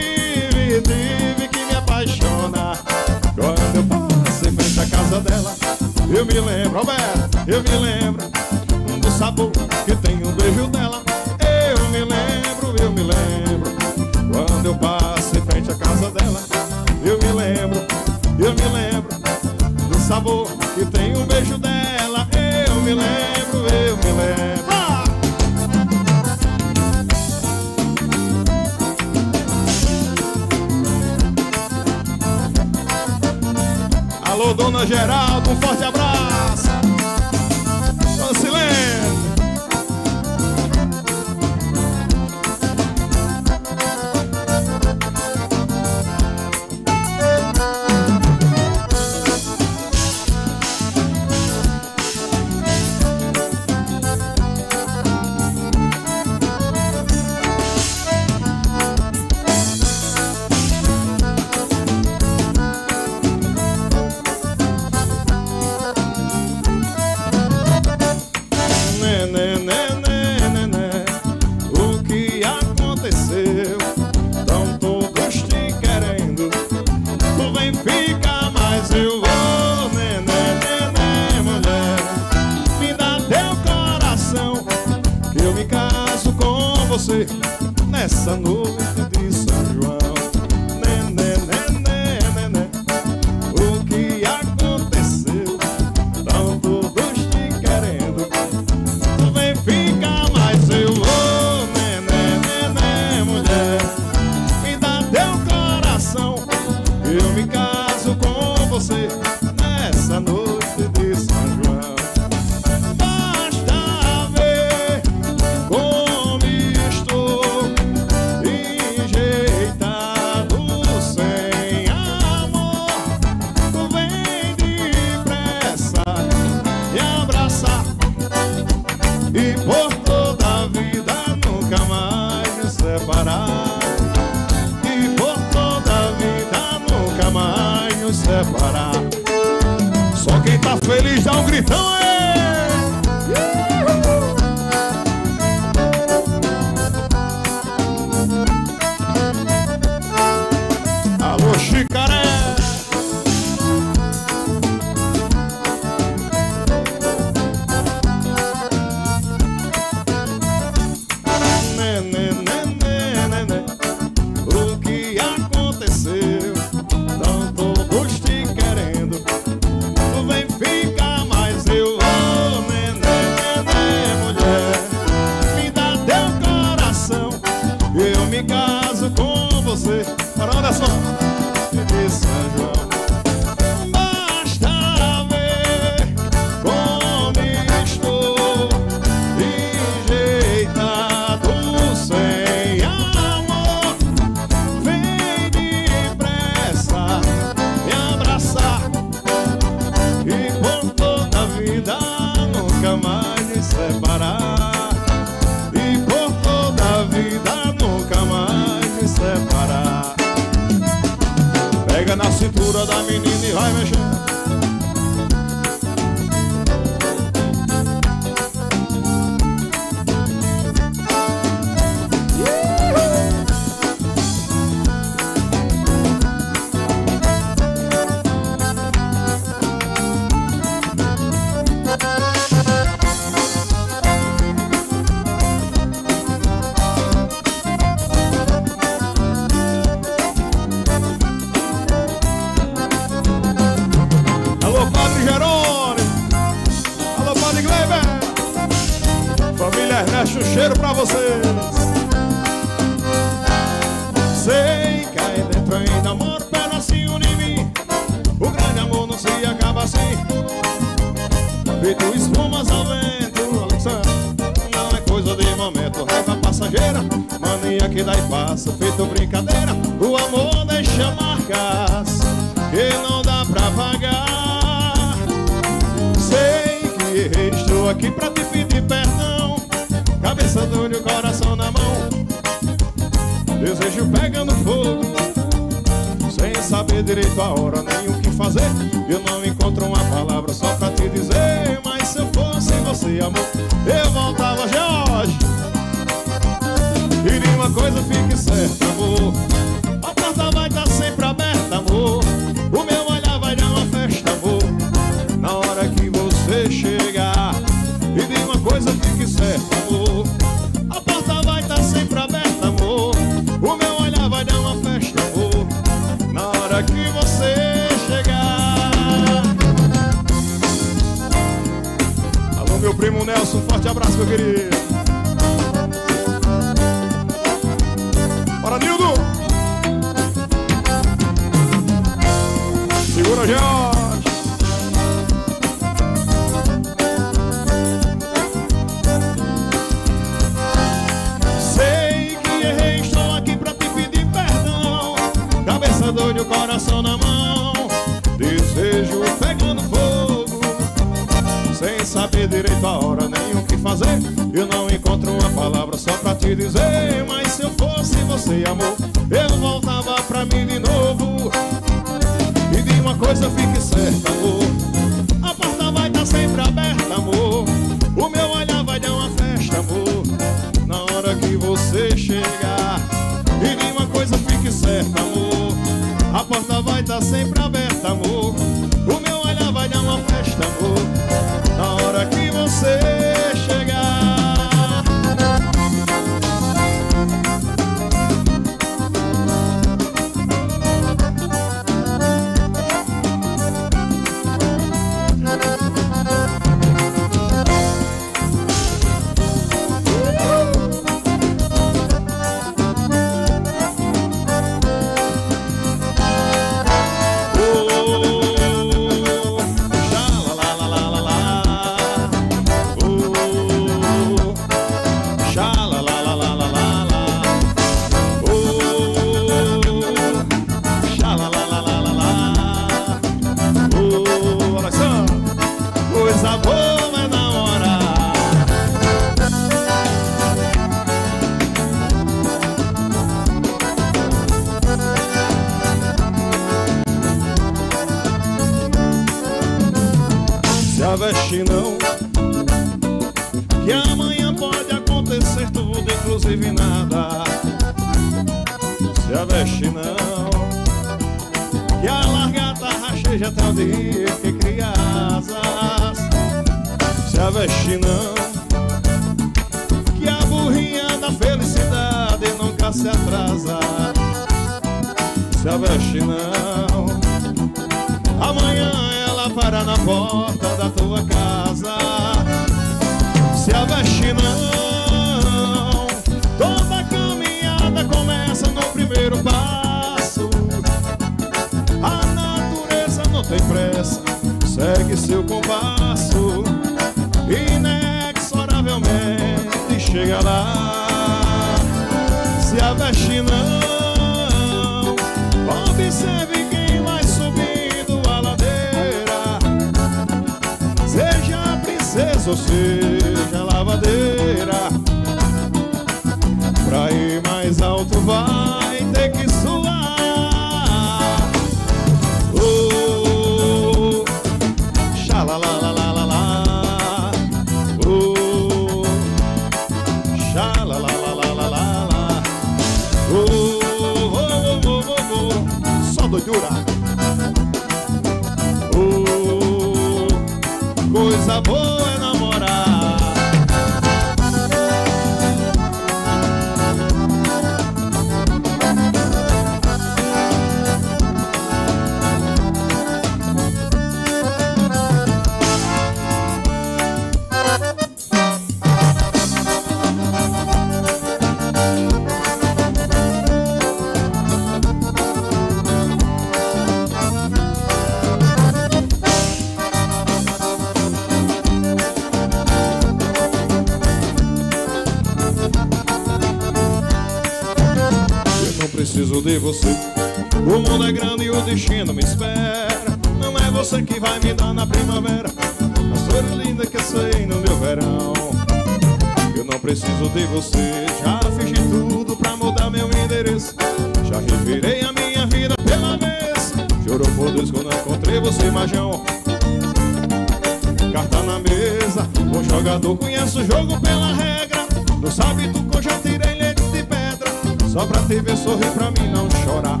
[SPEAKER 18] jogo pela regra. Não sabe tu que eu já tirei leite de pedra. Só pra te ver sorrir pra mim não chorar.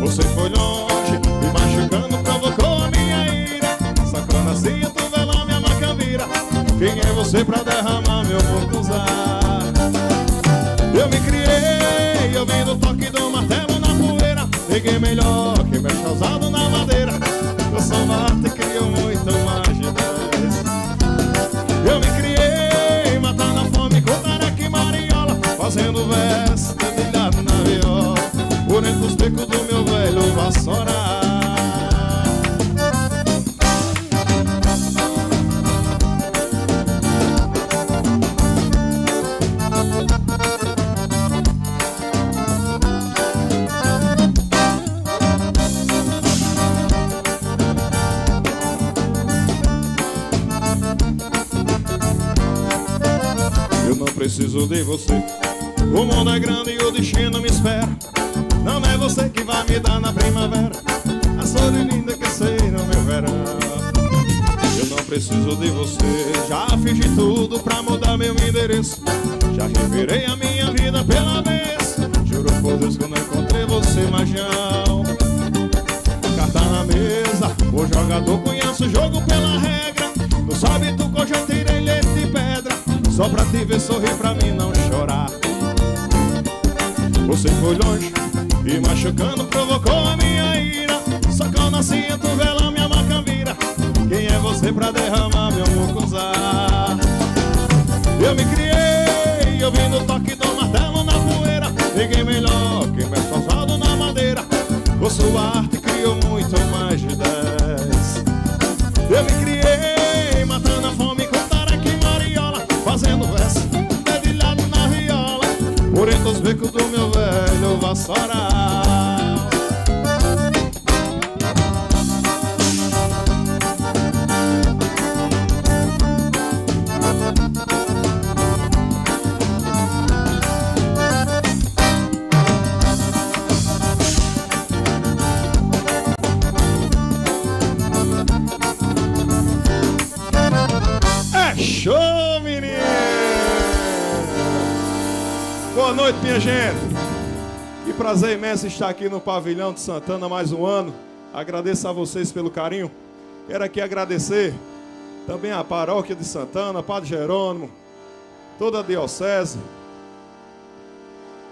[SPEAKER 18] Você foi longe, me machucando, provocou a minha ira. Sacana assim, tu vê lá minha maca vira. Quem é você pra derramar meu vulcão? Você. O mundo é grande e o destino me espera. Não é você que vai me dar na primavera. A sorte linda que sei no meu verão. Eu não preciso de você. Já fiz de tudo pra mudar meu endereço. Já revirei a minha vida pela vez. Juro por Deus que eu não encontrei você mais não. Carta na mesa, o jogador conhece o jogo Só pra te ver sorrir pra mim não chorar. Você foi longe e machucando provocou a minha ira. Socou na cinto, vela minha macambira. Quem é você pra derramar meu mucuzá? Eu me criei ouvindo o toque do martelo na poeira. Ninguém melhor que mestre Oswaldo na madeira. Com sua arte criou muito mais de dez. Eu me criei matando a fome Por entre os becos do meu velho vassoural. Minha gente. Que prazer imenso estar aqui no Pavilhão de Santana mais um ano. Agradeço a vocês pelo carinho. Quero aqui agradecer também a paróquia de Santana, Padre Jerônimo, toda a diocese.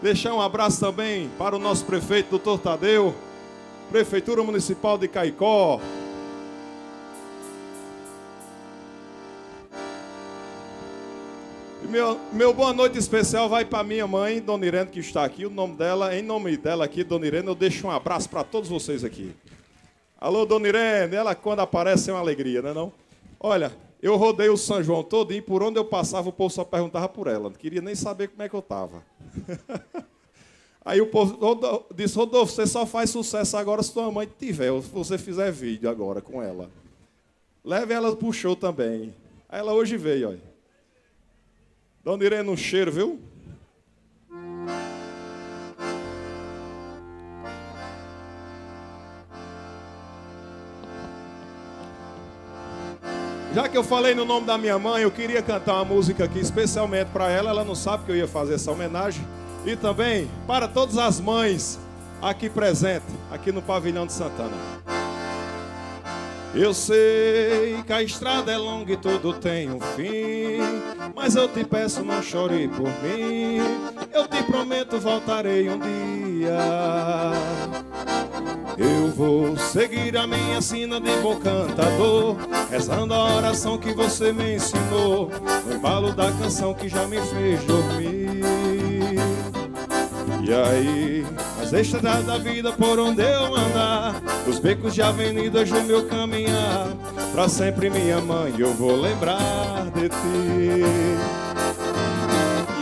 [SPEAKER 18] Deixar um abraço também para o nosso prefeito, doutor Tadeu, Prefeitura Municipal de Caicó, meu, boa noite especial vai para minha mãe, Dona Irene, que está aqui. O nome dela, em nome dela aqui, Dona Irene, eu deixo um abraço para todos vocês aqui. Alô, Dona Irene, ela quando aparece é uma alegria, né não? Olha, eu rodei o São João todo e por onde eu passava o povo só perguntava por ela. Não queria nem saber como é que eu estava. Aí o povo disse, Rodolfo, você só faz sucesso agora se tua mãe tiver, ou se você fizer vídeo agora com ela. Leve ela pro show também. Aí ela hoje veio, olha. Dona Irene, um cheiro, viu? Já que eu falei no nome da minha mãe, eu queria cantar uma música aqui especialmente para ela. Ela não sabe que eu ia fazer essa homenagem. E também para todas as mães aqui presentes, aqui no Pavilhão de Santana. Eu sei que a estrada é longa e tudo tem um fim, mas eu te peço não chore por mim. Eu te prometo voltarei um dia. Eu vou seguir a minha sina de bom cantador, rezando a oração que você me ensinou, no embalo da canção que já me fez dormir. E aí, as estradas da vida por onde eu andar, os becos de avenidas do meu caminhar, pra sempre minha mãe eu vou lembrar de ti.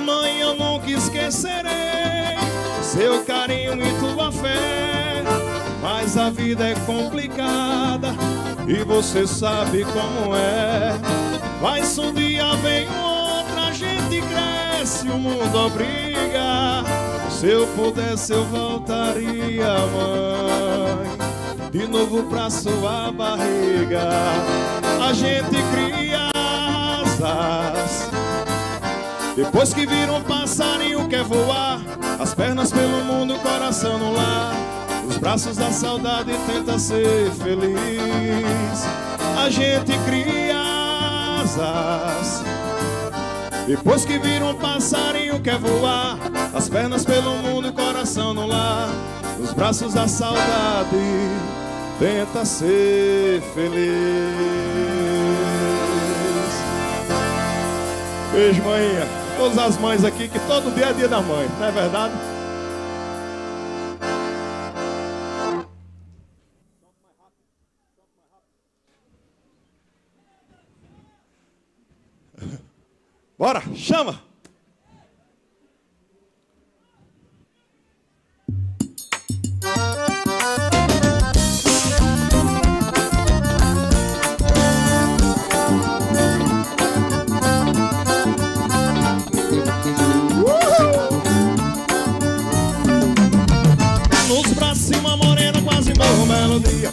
[SPEAKER 18] Mãe, eu nunca esquecerei seu carinho e tua fé, mas a vida é complicada e você sabe como é. Se um dia vem outra, a gente cresce, o mundo obriga. Se eu pudesse, eu voltaria, mãe, de novo pra sua barriga. A gente cria asas, depois que vira um passarinho quer voar, as pernas pelo mundo, coração no lar. Nos braços da saudade tenta ser feliz. A gente cria asas. Depois que vira um passarinho quer voar As pernas pelo mundo, o coração no lar Nos braços da saudade Tenta ser feliz Beijo, mãinha Todas as mães aqui, que todo dia é dia da mãe, não é verdade? Bora, chama! Luz pra cima, morena, quase morro melodia. belo dia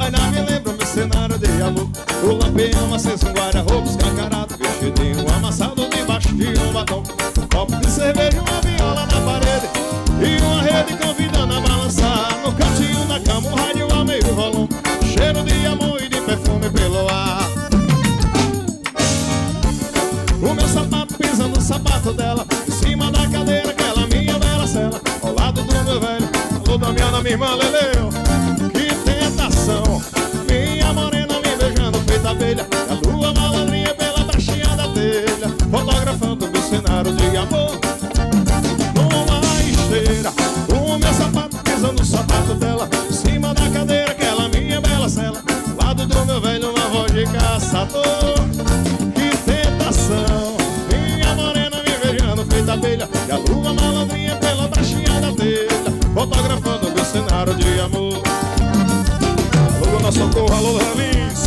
[SPEAKER 18] Ainda me lembro do cenário de amor O lampião aceso, um guarda-roupa, escancarado Vestidinho amassado debaixo de um batom. Um copo de cerveja, uma viola na parede E uma rede convidando a balançar. No cantinho da cama, um rádio a meio volume Cheiro de amor e de perfume pelo ar. O meu sapato pisa no sapato dela Em cima da cadeira, aquela minha bela cela. Ao lado do meu velho Alô, Damiana, minha irmã Leleu. Que tentação Minha morena me beijando feita abelha E a lua malandrinha caçador Que tentação. Minha morena me beijando feita abelha E a lua malandrinha pela brechinha da telha Fotografando meu cenário de amor. Alô, Dona Socorro, alô, Ralis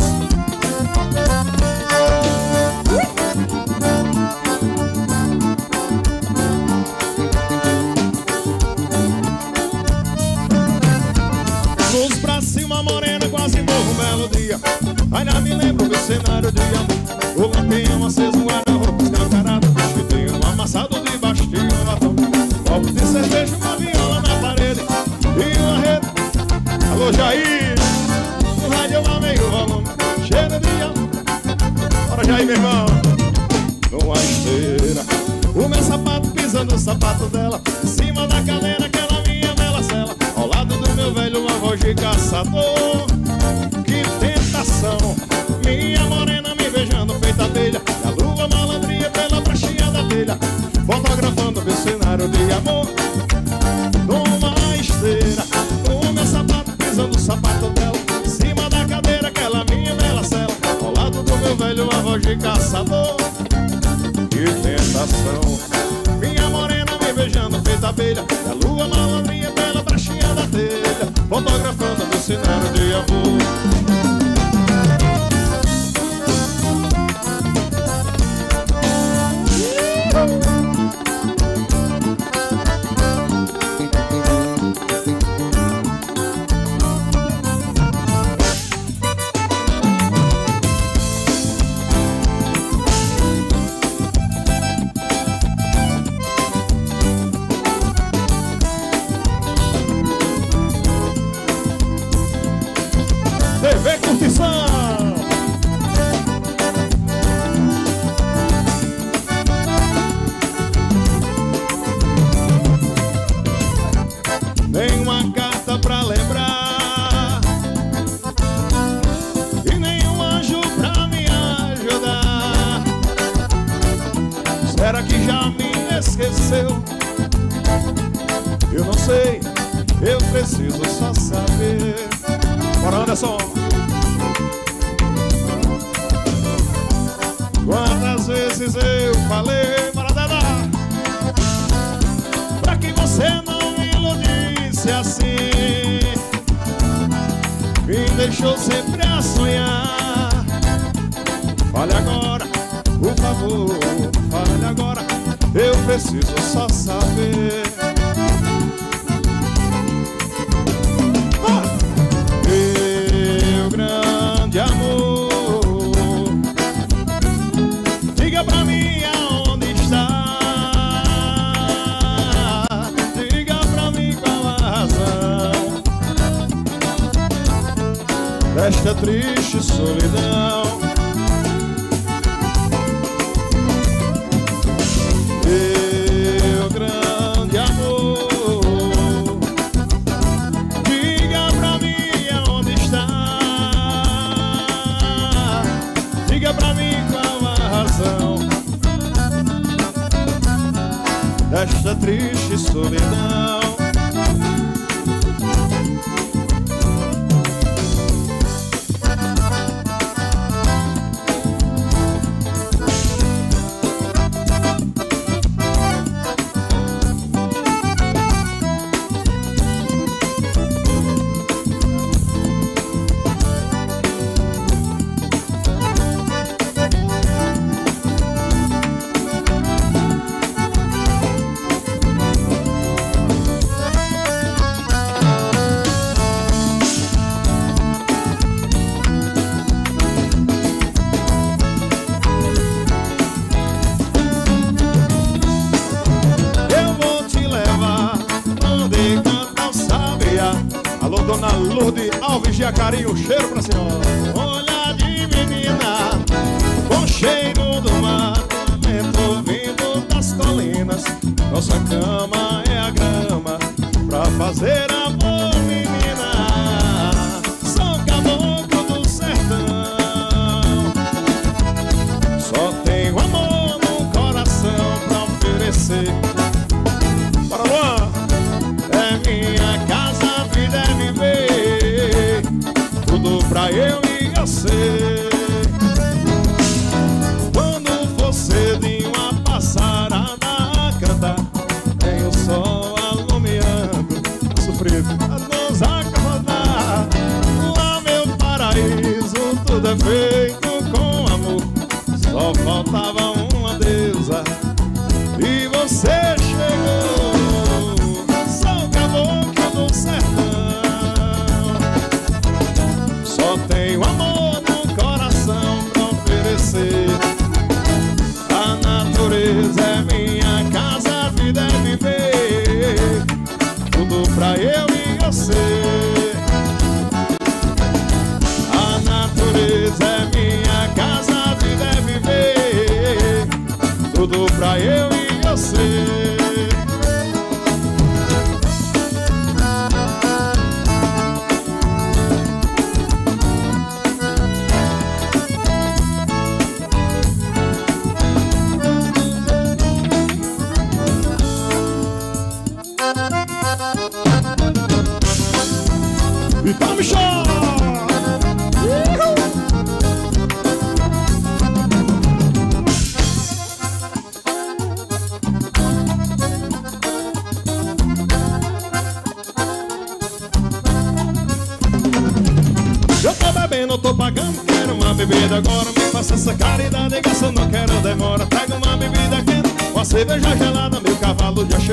[SPEAKER 18] Jair, meu irmão. Numa esteira O meu sapato pisando no sapato dela Em cima da cadeira, aquela minha bela cela Ao lado do meu velho, uma voz de caçador. Que tentação Minha morena me beijando feita abelha tentação Minha morena me beijando feita abelha a lua malandrinha pela brechinha da telha. Fotografando Será que já me esqueceu? Eu não sei, eu preciso só saber. Bora, Anderson. Quantas vezes eu falei, Dada Pra que você não me iludisse assim? Me deixou sempre a sonhar. Fale agora, por favor, preciso só saber. Meu grande amor Diga pra mim aonde está. Diga pra mim qual a razão Desta triste solidão triste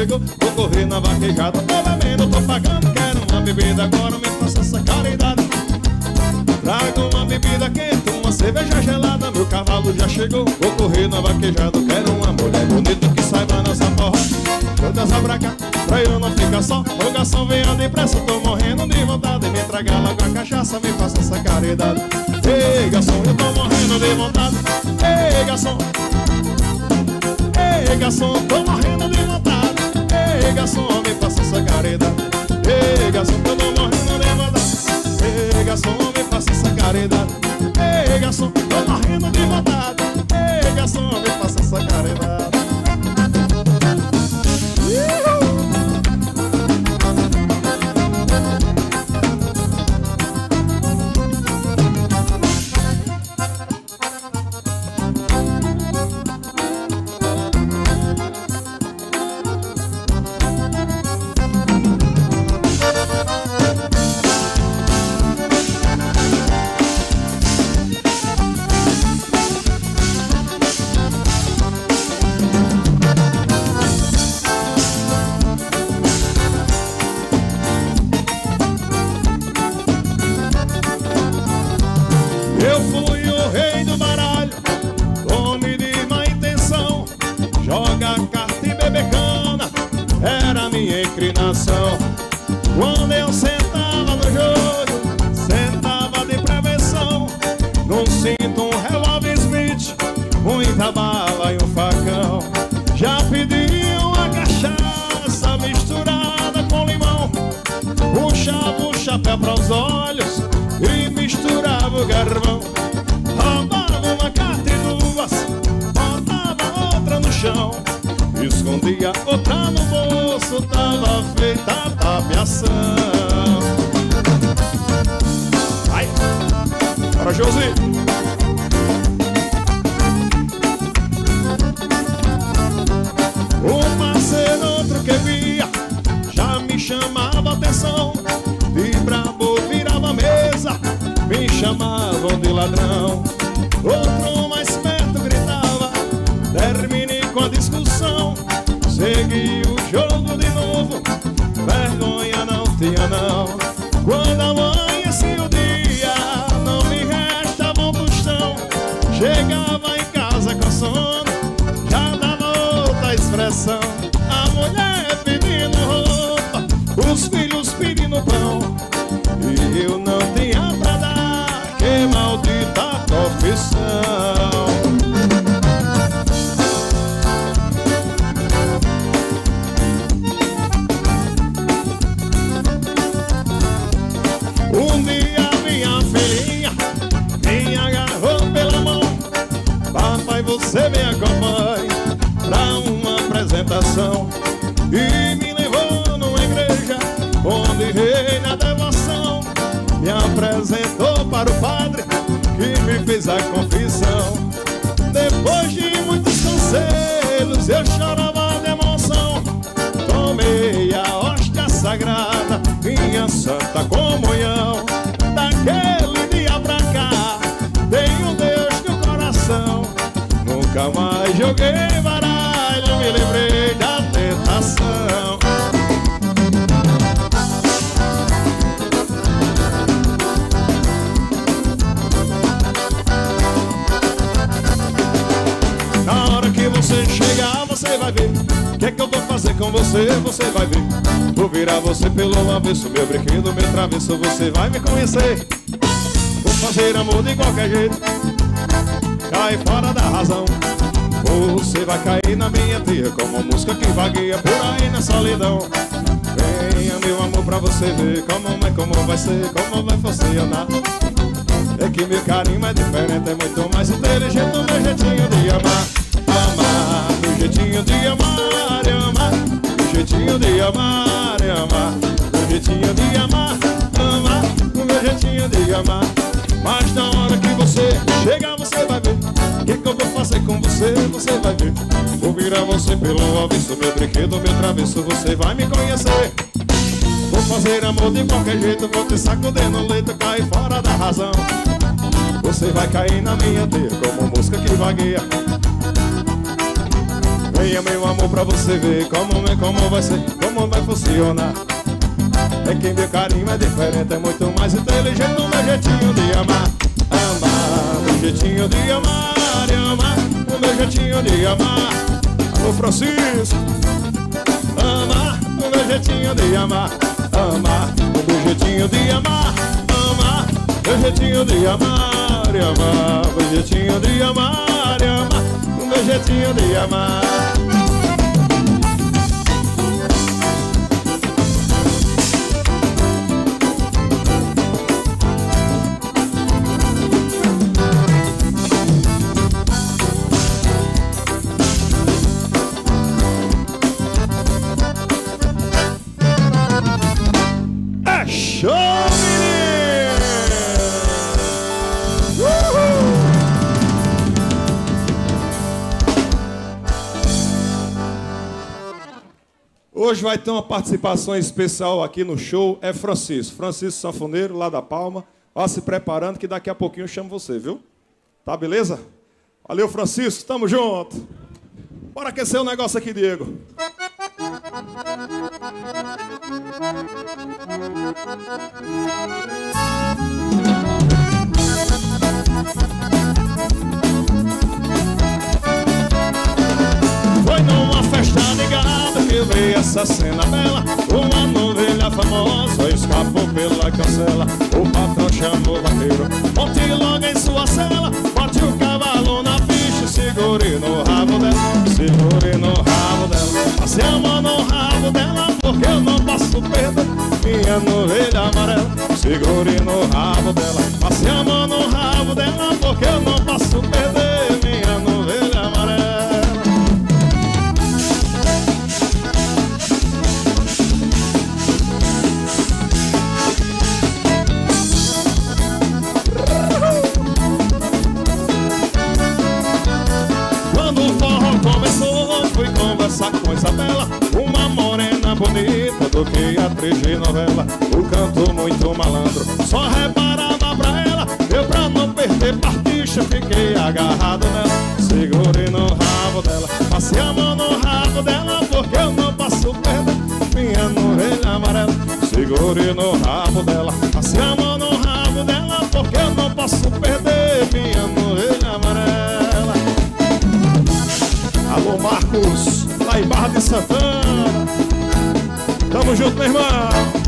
[SPEAKER 18] chegou, vou correr na vaquejada Tô bebendo, tô pagando, quero uma bebida Agora me faça essa caridade. Trago uma bebida quente, uma cerveja gelada Meu cavalo já chegou, vou correr na vaquejada Quero uma mulher bonita que saiba nessa porra Todas a pra cá, pra eu não ficar só. O garçom venha depressa, tô morrendo de vontade. Me traga logo a cachaça, me faça essa caridade. Ei, garçom, eu tô morrendo de vontade. Ei, garçom. Ei, garçom, tô morrendo de vontade. Ei, garçom, homem, faça essa careta. Ei, garçom, tô morrendo de Ei, garçom, homem, passa essa careta. Ei, garçom, tô morrendo de vontade. Ei, garçom, homem, faça essa careta. Ser, como vai funcionar. É que meu carinho é diferente, é muito mais inteligente do meu jeitinho de amar. Amar, meu jeitinho de amar, amar. Meu jeitinho de amar, amar. Meu jeitinho de amar, amar. O meu jeitinho de amar. Mas na hora que você chegar, você vai ver. O que, que eu vou fazer com você? Você vai ver. Vou virar você pelo avesso, meu brinquedo, meu travesso. Você vai me conhecer. Fazer amor de qualquer jeito, vou te sacudir no leito, cair fora da razão. Você vai cair na minha teia como mosca que vagueia. Venha meu amor pra você ver como é, como vai ser, como vai funcionar. É que meu carinho é diferente, é muito mais inteligente o meu jeitinho de amar. Amar, meu jeitinho de amar, amar, o meu jeitinho de amar. Alô Francisco, amar, o meu jeitinho de amar. Amar, o meu jeitinho de amar. Amar, meu jeitinho de amar, amar, meu jeitinho de amar, amar, meu jeitinho de amar. Hoje vai ter uma participação especial aqui no show, é Francisco. Francisco Sanfoneiro, lá da Palma. Vá se preparando que daqui a pouquinho eu chamo você, viu? Tá beleza? Valeu, Francisco, tamo junto. Bora aquecer o negócio aqui, Diego. Foi numa festa de gado que eu vi essa cena bela. Uma novelha famosa escapou pela cancela. O patrão chamou o vaqueiro Monte logo em sua cela. Bote o cavalo na ficha Segure no rabo dela Segure no rabo dela. Passe a mão no rabo dela Porque eu não posso perder Minha novelha amarela Segure no rabo dela. Passe a mão no rabo dela Porque eu não posso perder Minha novelha fui conversar com Isabela Uma morena bonita do que atriz de novela O canto muito malandro, só reparava pra ela Eu pra não perder particha, fiquei agarrado nela Segurei no rabo dela, passei a mão no rabo dela Porque eu não posso perder minha novelha amarela Segurei no rabo dela, passei a mão no rabo dela Porque eu não posso perder minha novelha Marcos, lá em Barra de Santana. Tamo junto, meu irmão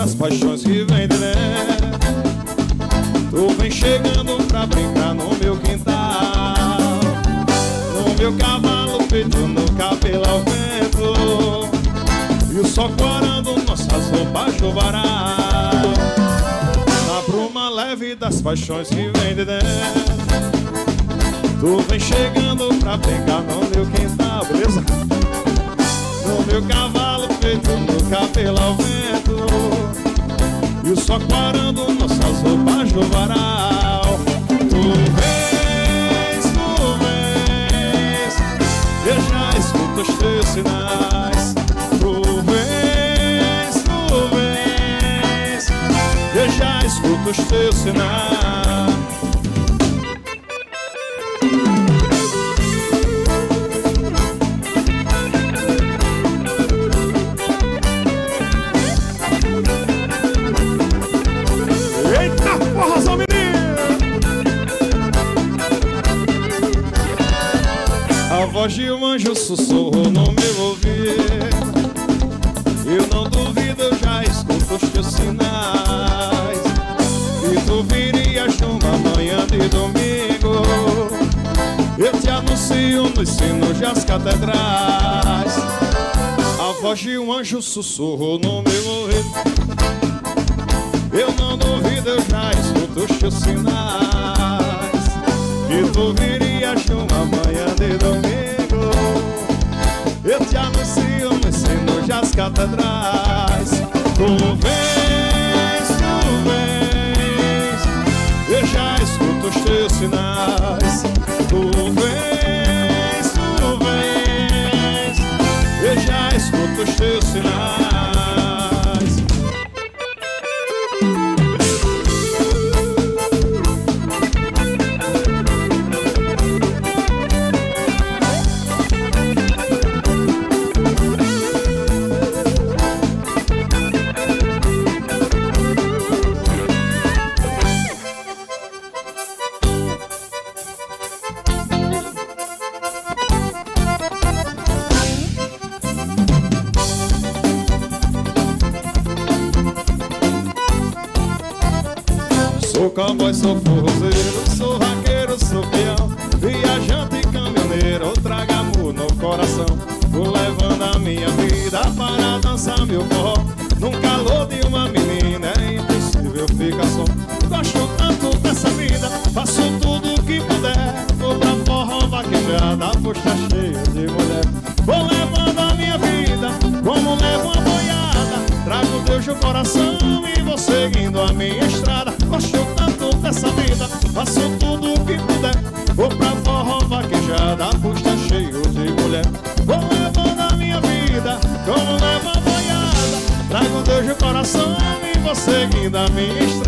[SPEAKER 18] das paixões que vem de dentro. Tu vem chegando pra brincar no meu quintal. No meu cavalo feito no cabelo ao vento. E o sol corando nossas roupas chuvará Na bruma leve das paixões que vem de dentro. Tu vem chegando pra pegar no meu quintal, beleza? No meu cavalo feito no cabelo ao vento E o sol clarando nossas roupas no varal. Tu vens, tu vens Eu já escuto os teus sinais. Tu vens, tu vens Eu já escuto os teus sinais anjo sussurrou no meu ouvido Eu não duvido, eu já escuto os teus sinais. E tu virias numa manhã de domingo. Eu te anuncio nos sinos das catedrais. A voz de um anjo sussurrou no meu ouvido. Eu não duvido, eu já escuto os teus sinais. Que tu virias numa manhã de domingo catedrais Tu vens, tu vens Eu já escuto os teus sinais. Tu vens, tu vens Eu já escuto os teus sinais faço tudo o que puder. Vou pra forró vaquejada, posta cheio de mulher. Vou levando a minha vida, como levo a boiada. Trago Deus no coração e vou seguindo a minha estrada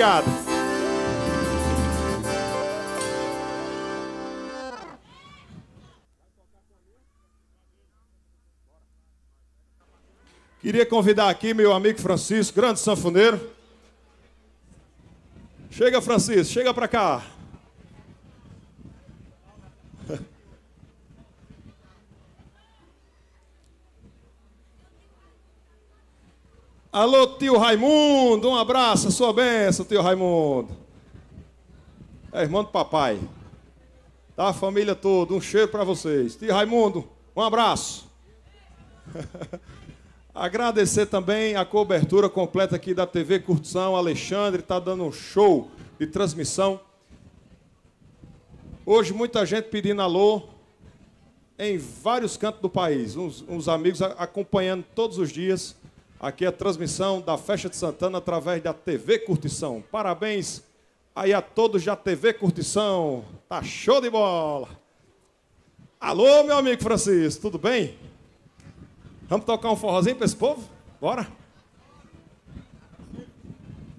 [SPEAKER 18] obrigado. Queria convidar aqui meu amigo Francisco, grande sanfoneiro. Chega, Francisco, chega pra cá. Alô, tio Raimundo, um abraço, sua bênção, tio Raimundo. É irmão do papai. Tá, a família toda, um cheiro para vocês. Tio Raimundo, um abraço. Agradecer também a cobertura completa aqui da TV Curtição. Alexandre está dando um show de transmissão. Hoje muita gente pedindo alô em vários cantos do país. Uns, uns amigos acompanhando todos os dias aqui a transmissão da Festa de Santana através da TV Curtição. Parabéns aí a todos da TV Curtição. Tá show de bola. Alô, meu amigo Francisco, tudo bem? Vamos tocar um forrozinho para esse povo? Bora?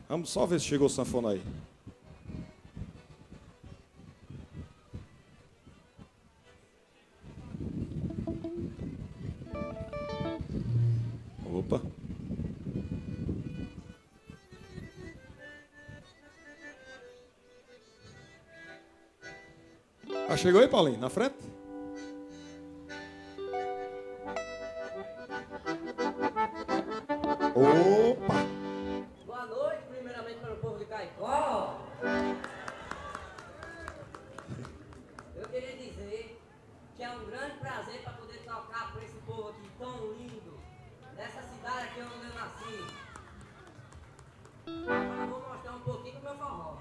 [SPEAKER 18] Vamos só ver se chegou o sanfona aí. Opa. Chegou aí, Paulinho? Na frente? Opa!
[SPEAKER 19] Boa noite, primeiramente para o povo de Caicó. Eu queria dizer que é um grande prazer para poder tocar para esse povo aqui tão lindo, nessa cidade aqui onde eu nasci. Agora vou mostrar um pouquinho do meu forró.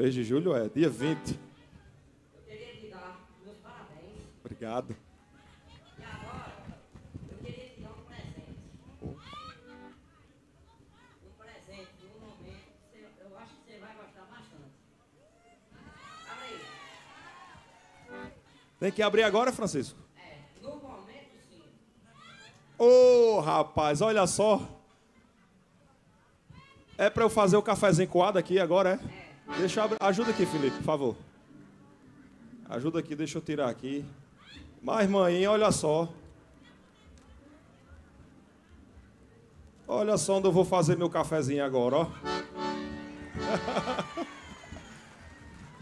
[SPEAKER 19] Mês de julho é
[SPEAKER 18] dia 20.
[SPEAKER 19] Eu queria te dar meus parabéns.
[SPEAKER 18] Obrigado.
[SPEAKER 19] E agora, eu queria te dar um presente. Um presente, num momento, eu acho que você vai gostar bastante. Abre aí.
[SPEAKER 18] Tem que abrir agora, Francisco?
[SPEAKER 19] É, no momento, sim.
[SPEAKER 18] Ô, rapaz, olha só. É pra eu fazer o cafezinho coado aqui agora, é? Deixa eu. Ajuda aqui, Felipe, por favor. Ajuda aqui, deixa eu tirar aqui. Mas, mãe, olha só. Olha só onde eu vou fazer meu cafezinho agora, ó.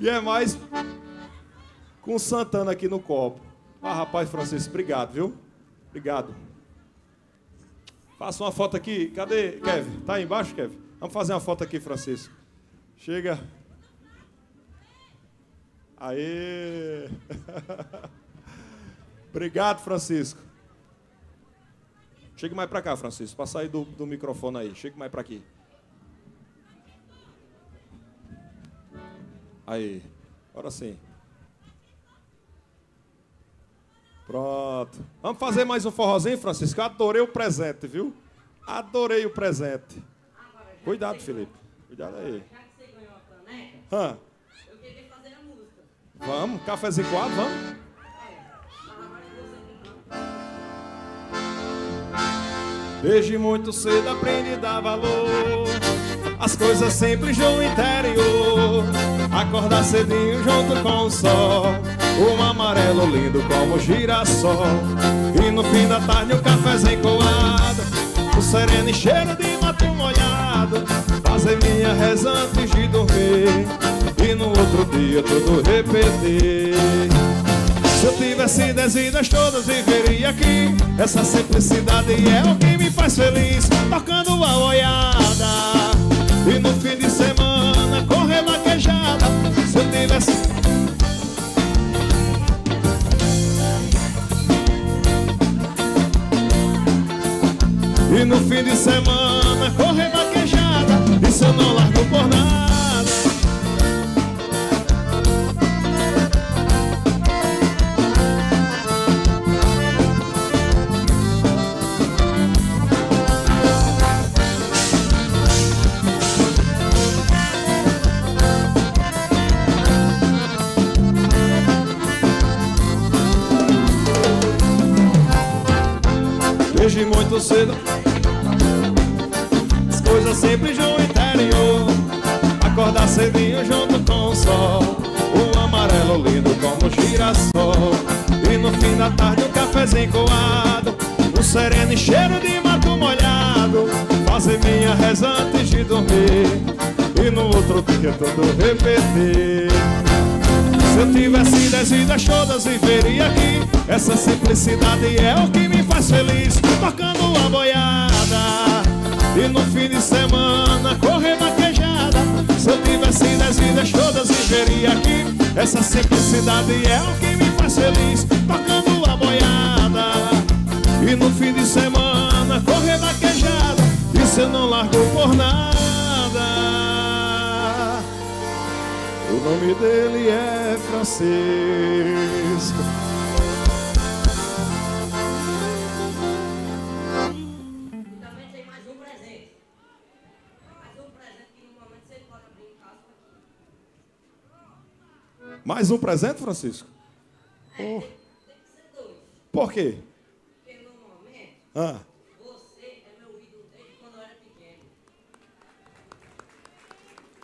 [SPEAKER 18] e é mais com Santana aqui no copo. Ah, rapaz, Francisco, obrigado, viu? Obrigado. Faça uma foto aqui. Cadê, Kevin? Tá aí embaixo, Kevin? Vamos fazer uma foto aqui, Francisco. Chega. Aê! Obrigado, Francisco. Chegue mais pra cá, Francisco. Pra sair do, do microfone aí. Chegue mais pra aqui. Aí. Agora sim. Pronto. Vamos fazer mais um forrozinho, Francisco? Eu adorei o presente, viu? Adorei o presente. Cuidado, Felipe. Cuidado aí.
[SPEAKER 19] Já que você ganhou a caneca,
[SPEAKER 18] Hã?
[SPEAKER 19] eu queria fazer a música.
[SPEAKER 18] Vamos, cafezinho coado, vamos? Desde muito cedo aprendi a dar valor As coisas simples do interior. Acordar cedinho junto com o sol Um amarelo lindo como girassol. E no fim da tarde o cafezinho coado O sereno cheiro de mato molhado Fazer minha reza antes de dormir E no outro dia tudo repetir. Se eu tivesse dez vidas todas viveria aqui. Essa simplicidade é o que me faz feliz Tocando a olhada E no fim de semana correr vaquejada Se eu tivesse E no fim de semana correr não largo por nada Desde muito cedo As coisas simples no interior Acordar cedinho junto com o sol. O amarelo lindo como girassol. E no fim da tarde um cafezinho coado Um sereno cheiro de mato molhado. Fazer minha reza antes de dormir. E no outro dia tudo repetir. Se eu tivesse dez vidas todas viveria aqui Essa simplicidade é o que me faz feliz. Tocando a boiada E no fim de semana correr vaquejada Se eu tivesse dez vidas todas viveria aqui. Essa simplicidade é o que me faz feliz Tocando a boiada. E no fim de semana correr vaquejada Isso eu não largo por nada. O nome dele é Francisco. Mais um presente, Francisco? Oh. Por quê?
[SPEAKER 19] Porque no momento
[SPEAKER 18] Ah,
[SPEAKER 19] você é meu ídolo desde quando eu era pequeno.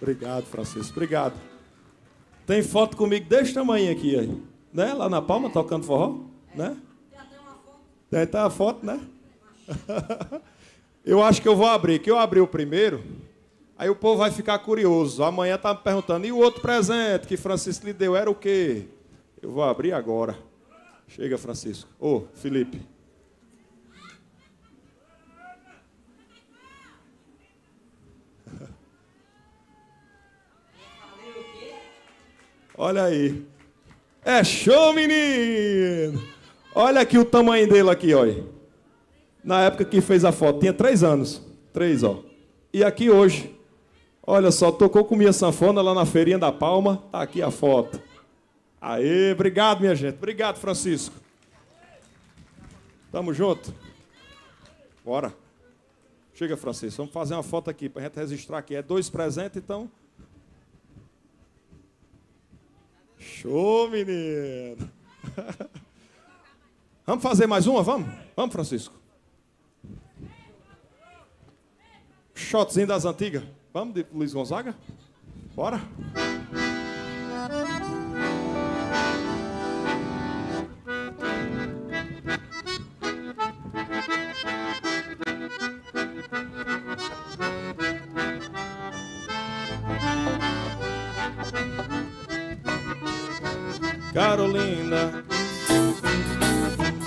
[SPEAKER 18] obrigado, Francisco. Obrigado. Tem foto comigo desse tamanho aqui, aí. Né? Lá na palma, tocando forró. Né? Tem tá a foto, né? eu acho que eu vou abrir. Que eu abri o primeiro. Aí o povo vai ficar curioso. Amanhã tá me perguntando. E o outro presente que Francisco lhe deu era o quê? Eu vou abrir agora. Chega, Francisco. Ô, Felipe. Olha aí. É show, menino! Olha aqui o tamanho dele aqui, olha. Na época que fez a foto, tinha três anos. Três, ó. E aqui hoje. Olha só, tocou com minha sanfona lá na feirinha da Palma. Tá aqui a foto. Aê, obrigado, minha gente. Obrigado, Francisco. Tamo junto. Bora. Chega, Francisco. Vamos fazer uma foto aqui pra gente registrar aqui. É dois presentes, então. Show, menino! Vamos fazer mais uma? Vamos? Vamos, Francisco? Shotzinho das antigas. Vamos, de Luiz Gonzaga? Bora? Carolina,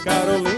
[SPEAKER 18] Carolina,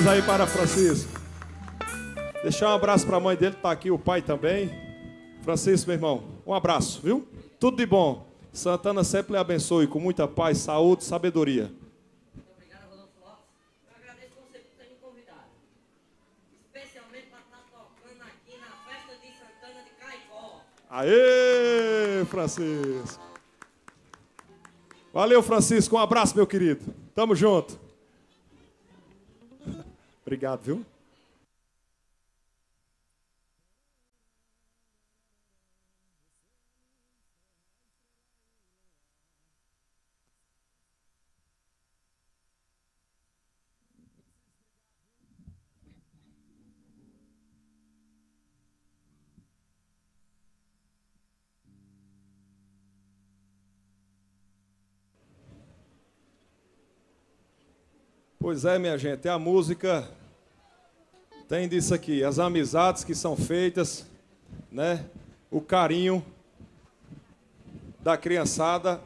[SPEAKER 18] palmas aí para Francisco. Deixar um abraço para a mãe dele, tá aqui o pai também. Francisco, meu irmão, um abraço, viu? Tudo de bom. Santana sempre lhe abençoe com muita paz, saúde, sabedoria. Aê, Francisco. Valeu, Francisco. Um abraço, meu querido. Tamo junto. Obrigado, viu? Pois é, minha gente, a música tem disso aqui, as amizades que são feitas, né? O carinho da criançada.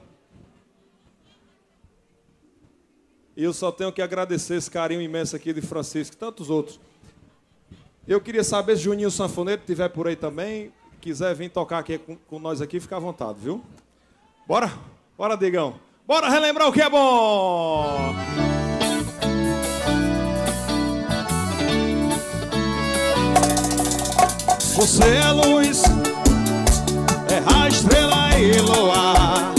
[SPEAKER 18] E eu só tenho que agradecer esse carinho imenso aqui de Francisco e tantos outros. Eu queria saber se Juninho Sanfoneiro estiver por aí também, quiser vir tocar aqui com, com nós aqui, fica à vontade, viu? Bora? Bora, Digão. Bora relembrar o que é bom! Você é luz, é a estrela e luar.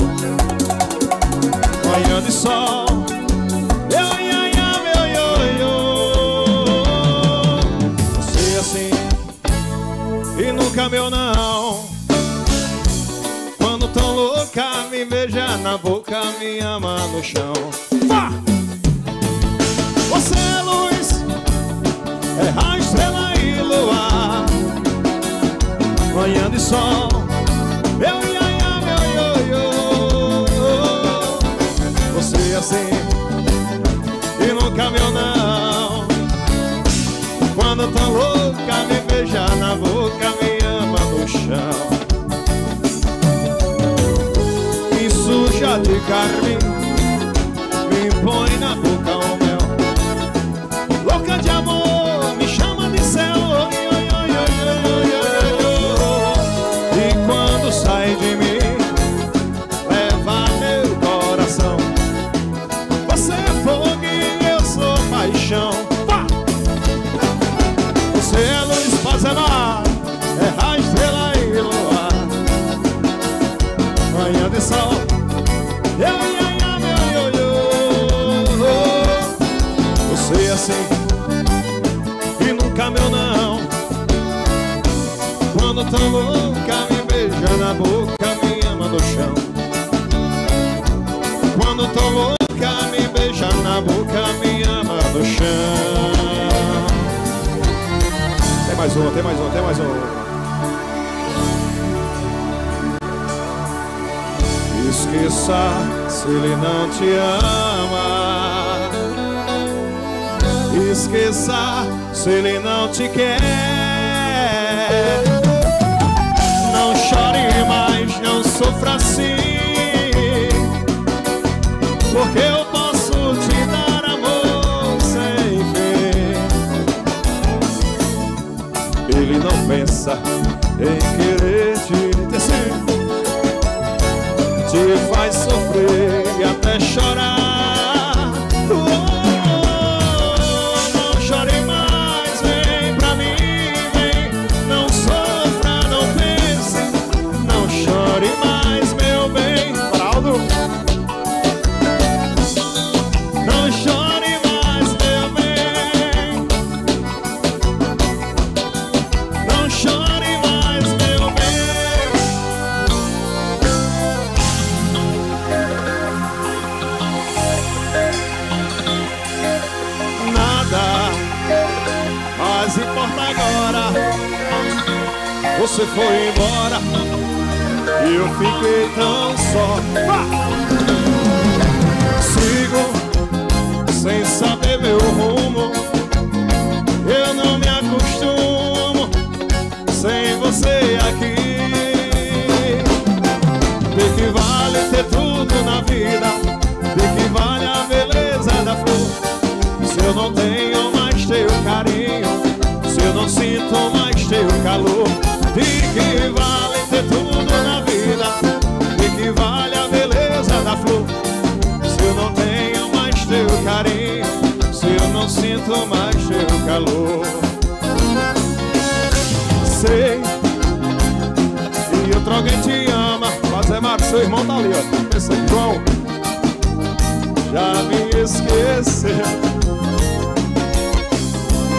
[SPEAKER 18] Manhã de sol, eu ia, meu ioiô. Você assim, e nunca meu não. Quando tão louca, me beija na boca, me ama no chão. Você é luz, é a estrela e luar manhã de sol. Meu ia, ia, meu ioiô. Você assim, e nunca meu não. Quando tão louca, me beija na boca, me ama no chão. Me suja de carmim, Tão louca, me beija na boca, me ama no chão. Quando tão louca, me beija na boca, me ama no chão. Tem mais uma, tem mais uma, tem mais uma. Esqueça se ele não te ama. Esqueça se ele não te quer. Não sofra assim. Porque eu posso te dar amor sem fim. Ele não pensa em querer te sim. Te faz sofrer foi embora e eu fiquei tão só. Sigo sem saber calor. Sei que o alguém te ama, mas é Marcos, seu irmão tá ali, ó. Pensa é João, já me esqueceu.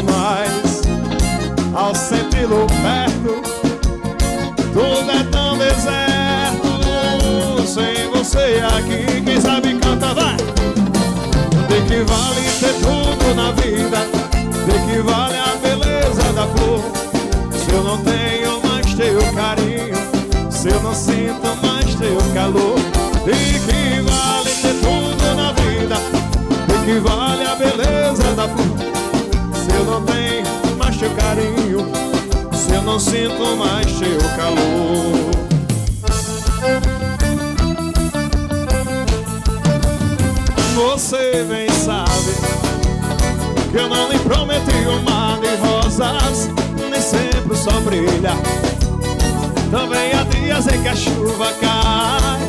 [SPEAKER 18] Mas ao senti-lo perto, tudo é tão deserto. Sem você aqui, quem sabe canta, vai. De que vale ter tudo na vida? Eu não tenho mais teu carinho, se eu não sinto mais teu calor, de que vale ter tudo na vida? De que vale a beleza da flor? Se eu não tenho mais teu carinho, se eu não sinto mais teu calor. Você bem sabe que eu não lhe prometi um mar de rosas, sempre o sol brilha. Também há dias em que a chuva cai.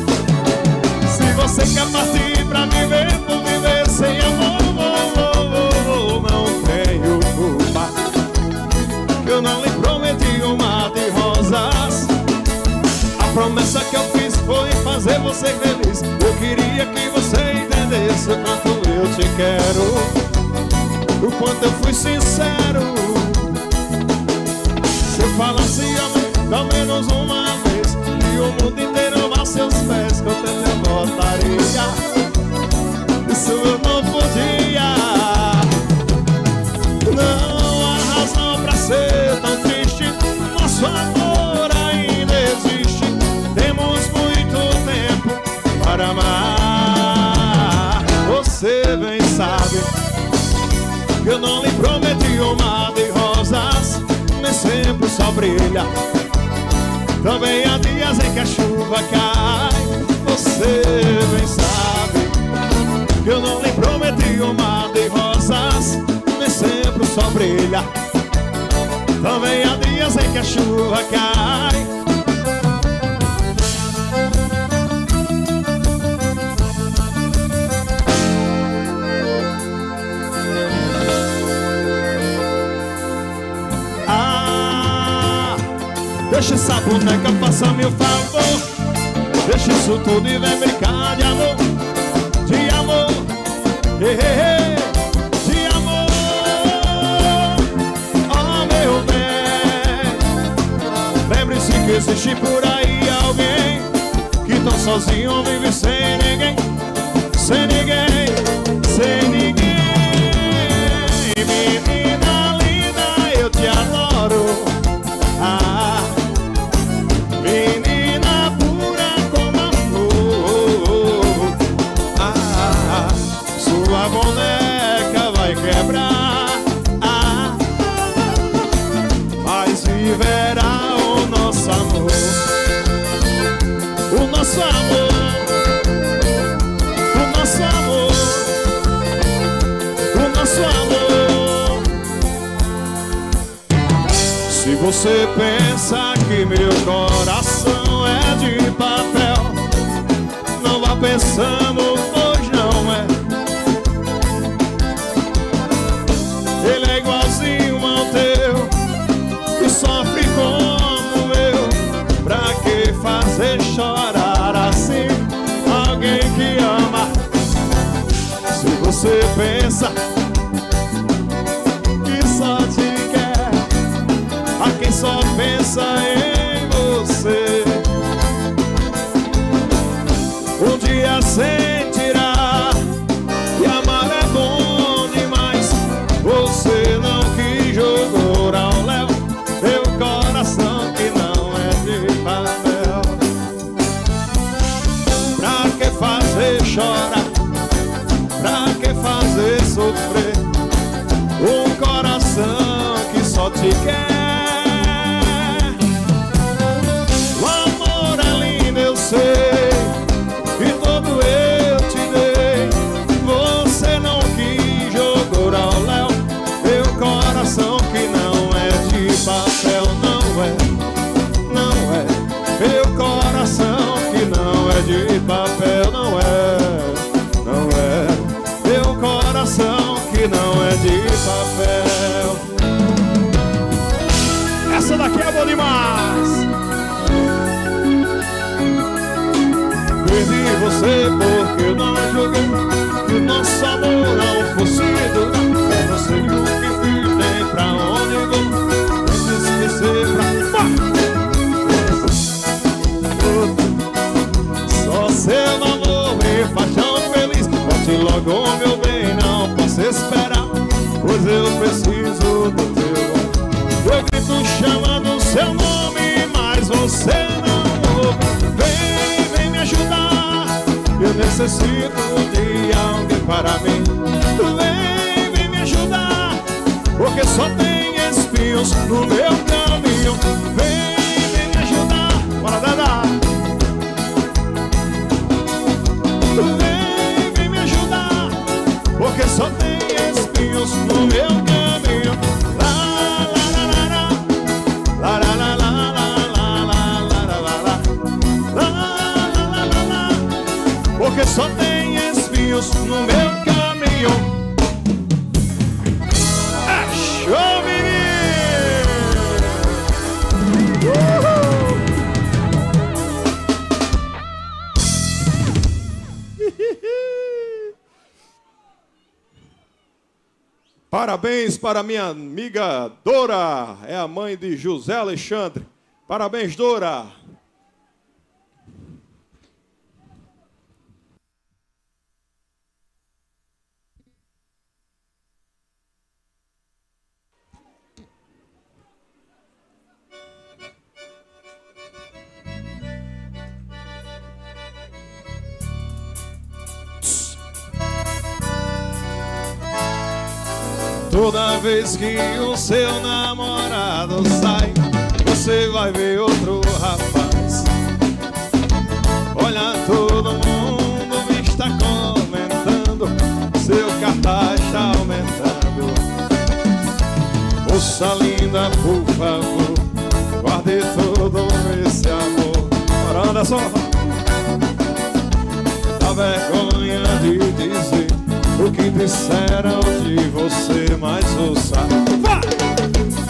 [SPEAKER 18] Se você quer partir pra viver, por viver sem amor, oh, oh, oh, não tenho culpa. Eu não lhe prometi um de rosas. A promessa que eu fiz foi fazer você feliz. Eu queria que você entendesse o quanto eu te quero. O quanto eu fui sincero. Falasse amém, pelo menos uma vez, e o mundo inteiro a seus pés, que eu te voltaria. Isso eu não podia. Não há razão pra ser tão triste. Nosso amor ainda existe. Temos muito tempo para amar. Você bem sabe eu não lhe prometi sol brilha. Também há dias em que a chuva cai. Você bem sabe que eu não lhe prometi um mar de rosas. Nem sempre o sol brilha. Também há dias em que a chuva cai. Deixa essa boneca, faça-me o favor. Deixa isso tudo e vem brincar de amor, de amor, de amor. Oh, meu bem, lembre-se que existe por aí alguém que tão sozinho vive sem ninguém, sem ninguém, sem ninguém. Menina você pensa que meu coração é de papel, não vá pensando, pois não é. Ele é igualzinho ao teu e sofre como eu. Pra que fazer chorar assim alguém que ama? Se você pensa dia de papel. Essa daqui é boa demais. você porque eu não julguei que o nosso amor não fosse durar. Eu não sei o que fiz nem pra onde. Vou me esquecer pra. Só seu amor me faz tão feliz. Volte logo, meu necessito de alguém para mim. Vem, vem me ajudar. Porque só tem espinhos no meu caminho. Vem, vem me ajudar. Bora, Dada. Vem, vem me ajudar. Porque só tem espinhos no meu caminho. Só tem espinhos no meu caminho. É menino! Parabéns para minha amiga Dora, é a mãe de José Alexandre. Parabéns, Dora. Que o seu namorado sai, você vai ver outro rapaz. Olha, todo mundo está comentando, seu cartaz está aumentando. Moça linda, por favor, guarde todo esse amor. Bora, Anderson. Dá vergonha de dizer que disseram de você, mas ouça. Vai!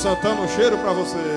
[SPEAKER 18] Santana, um cheiro pra vocês.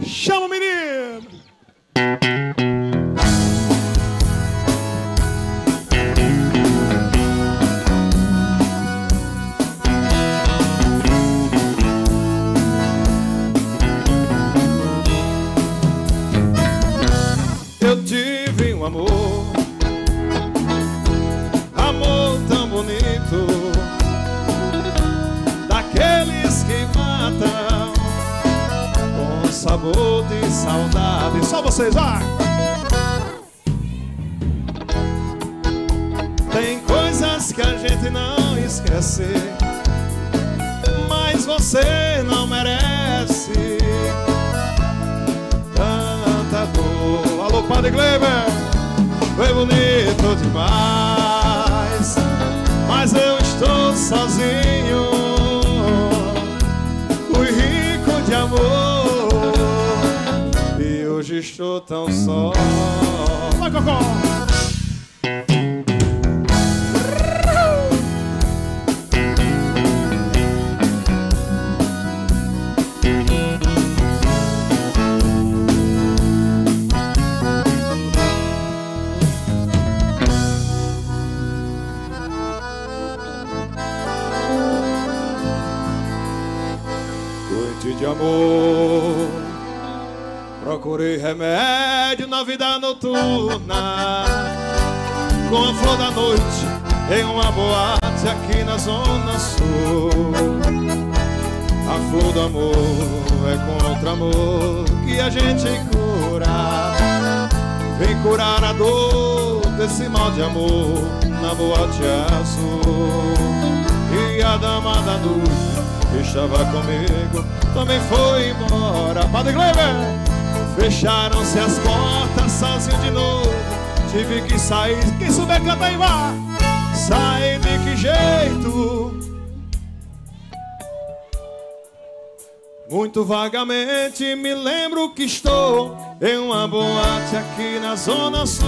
[SPEAKER 18] Assim. Tem coisas que a gente não esquece, mas você não merece tanta dor. Alô, Padre Gleber, foi bonito demais, mas eu estou sozinho. Fui rico de amor e hoje estou tão só. Vai, Cocó! Amor, procurei remédio na vida noturna. Com a flor da noite em uma boate aqui na zona sul. A flor do amor é contra amor que a gente cura. Vem curar a dor desse mal de amor na boate azul. E a dama da noite que estava comigo também foi embora. Padre Gleber, fecharam-se as portas sozinho de novo. Tive que sair. Quem souber cantar aí, vá. Sair de que jeito? Muito vagamente me lembro que estou em uma boate aqui na Zona Sul.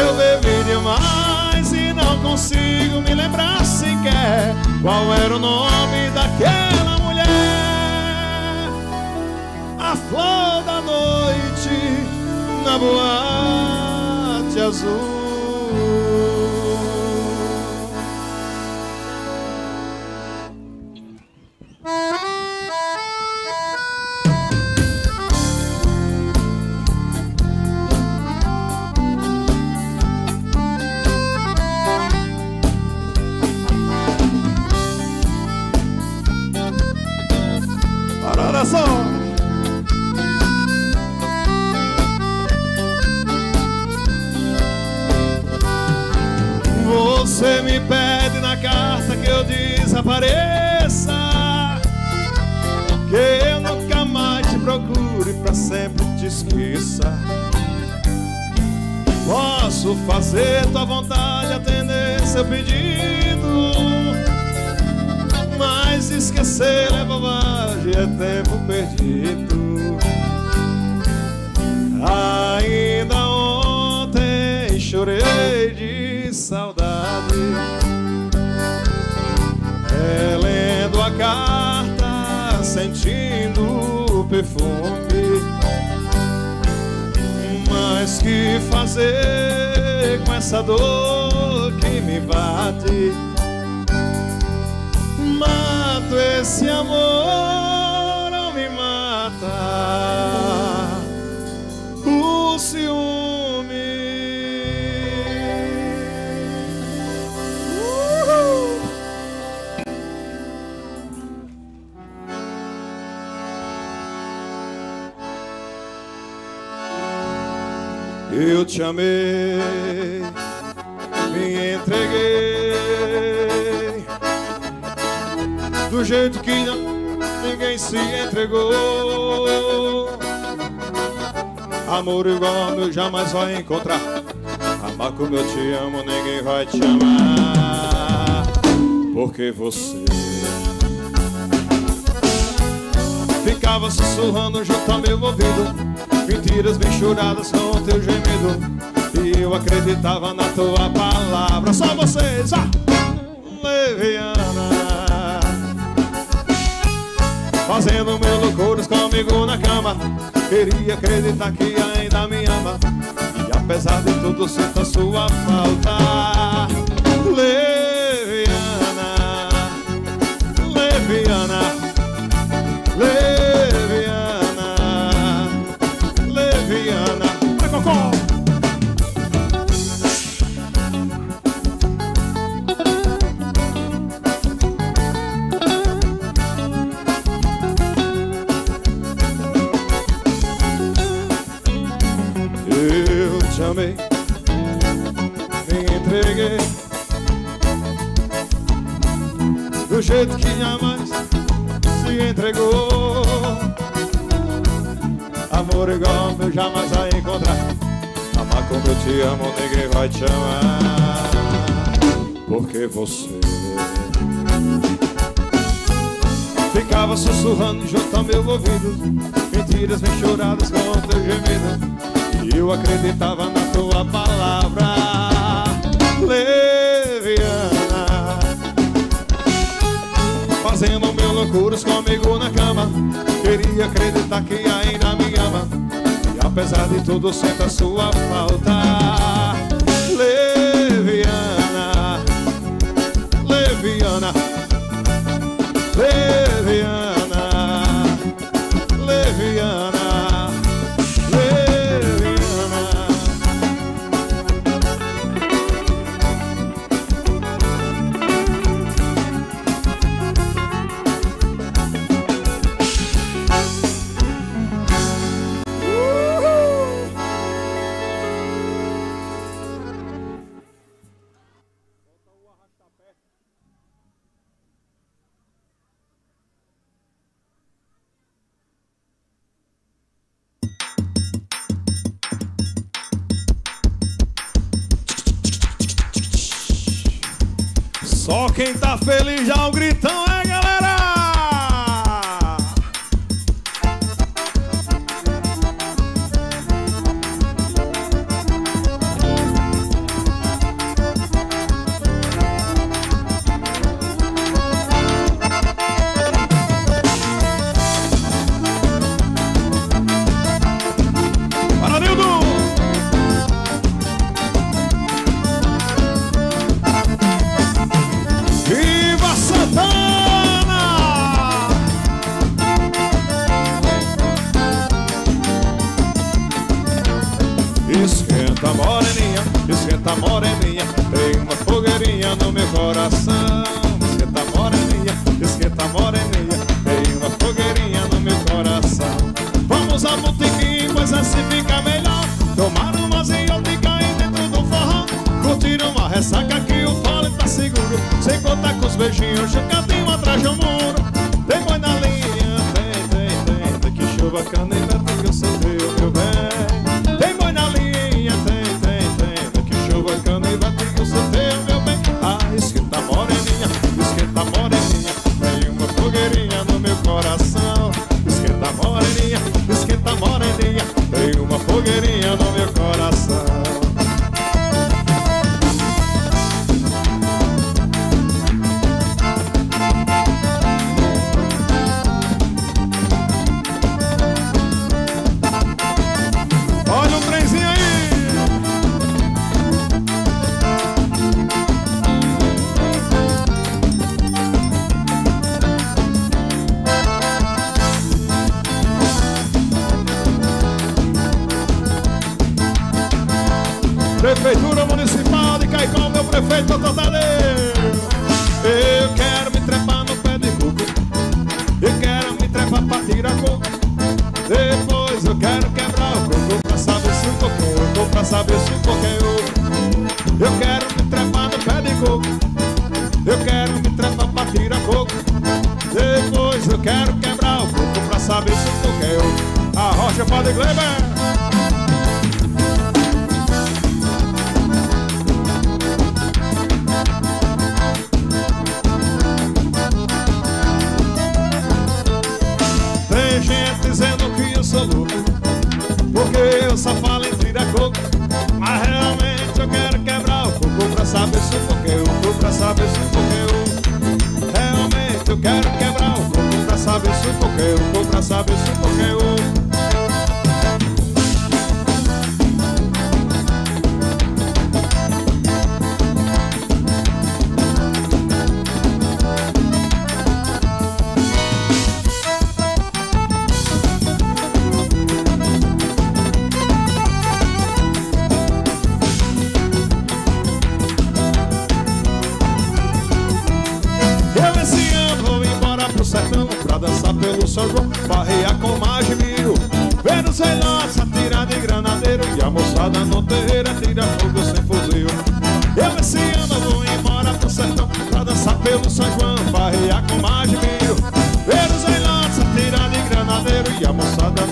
[SPEAKER 18] Eu bebi demais e não consigo me lembrar sequer qual era o nome daquela mulher. A flor da noite na boate azul. Só. Você me pede na carta que eu desapareça Que eu nunca mais te procure pra sempre te esqueça Posso fazer tua vontade, atender seu pedido mas esquecer é bobagem, é tempo perdido. Ainda ontem chorei de saudade, relendo a carta, sentindo o perfume. Mas que fazer com essa dor que me bate? Esse amor ou me mata. O ciúme? Eu te amei, me entreguei do jeito que não, ninguém se entregou. Amor igual ao meu jamais vai encontrar. Amar como eu te amo, ninguém vai te amar. Porque você ficava sussurrando junto ao meu ouvido. Mentiras bem choradas com o teu gemido. E eu acreditava na tua palavra. Só vocês, ah! Leviana. Fazendo mil loucuras comigo na cama. Queria acreditar que ainda me ama. E apesar de tudo sinto a sua falta do jeito que jamais se entregou. Amor igual meu jamais vai encontrar. Amar como eu te amo, ninguém vai te amar. Porque você ficava sussurrando junto ao meu ouvido. Mentiras bem choradas com teu gemido. E eu acreditava na tua palavra Leviana Fazendo mil loucuras comigo na cama. Queria acreditar que ainda me ama. E apesar de tudo sinto a sua falta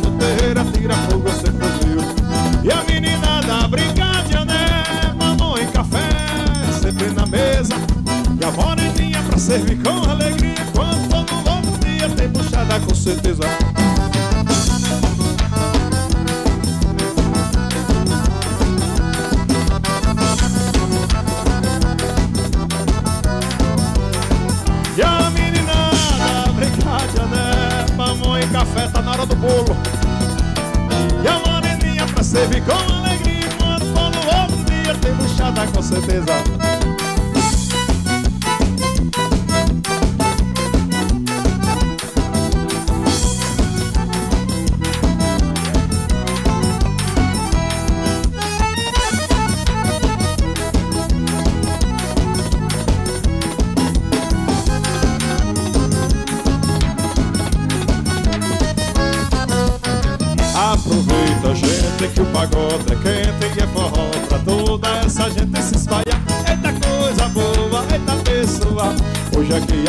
[SPEAKER 18] no terreiro atira fogo sem fuzil. E a menina da brincadeira, né? Mamãe, café, sempre na mesa. E a moreninha pra servir com alegria, quando todo mundo dia tem puxada com certeza. com alegria, mas outro dia tem puxada com certeza.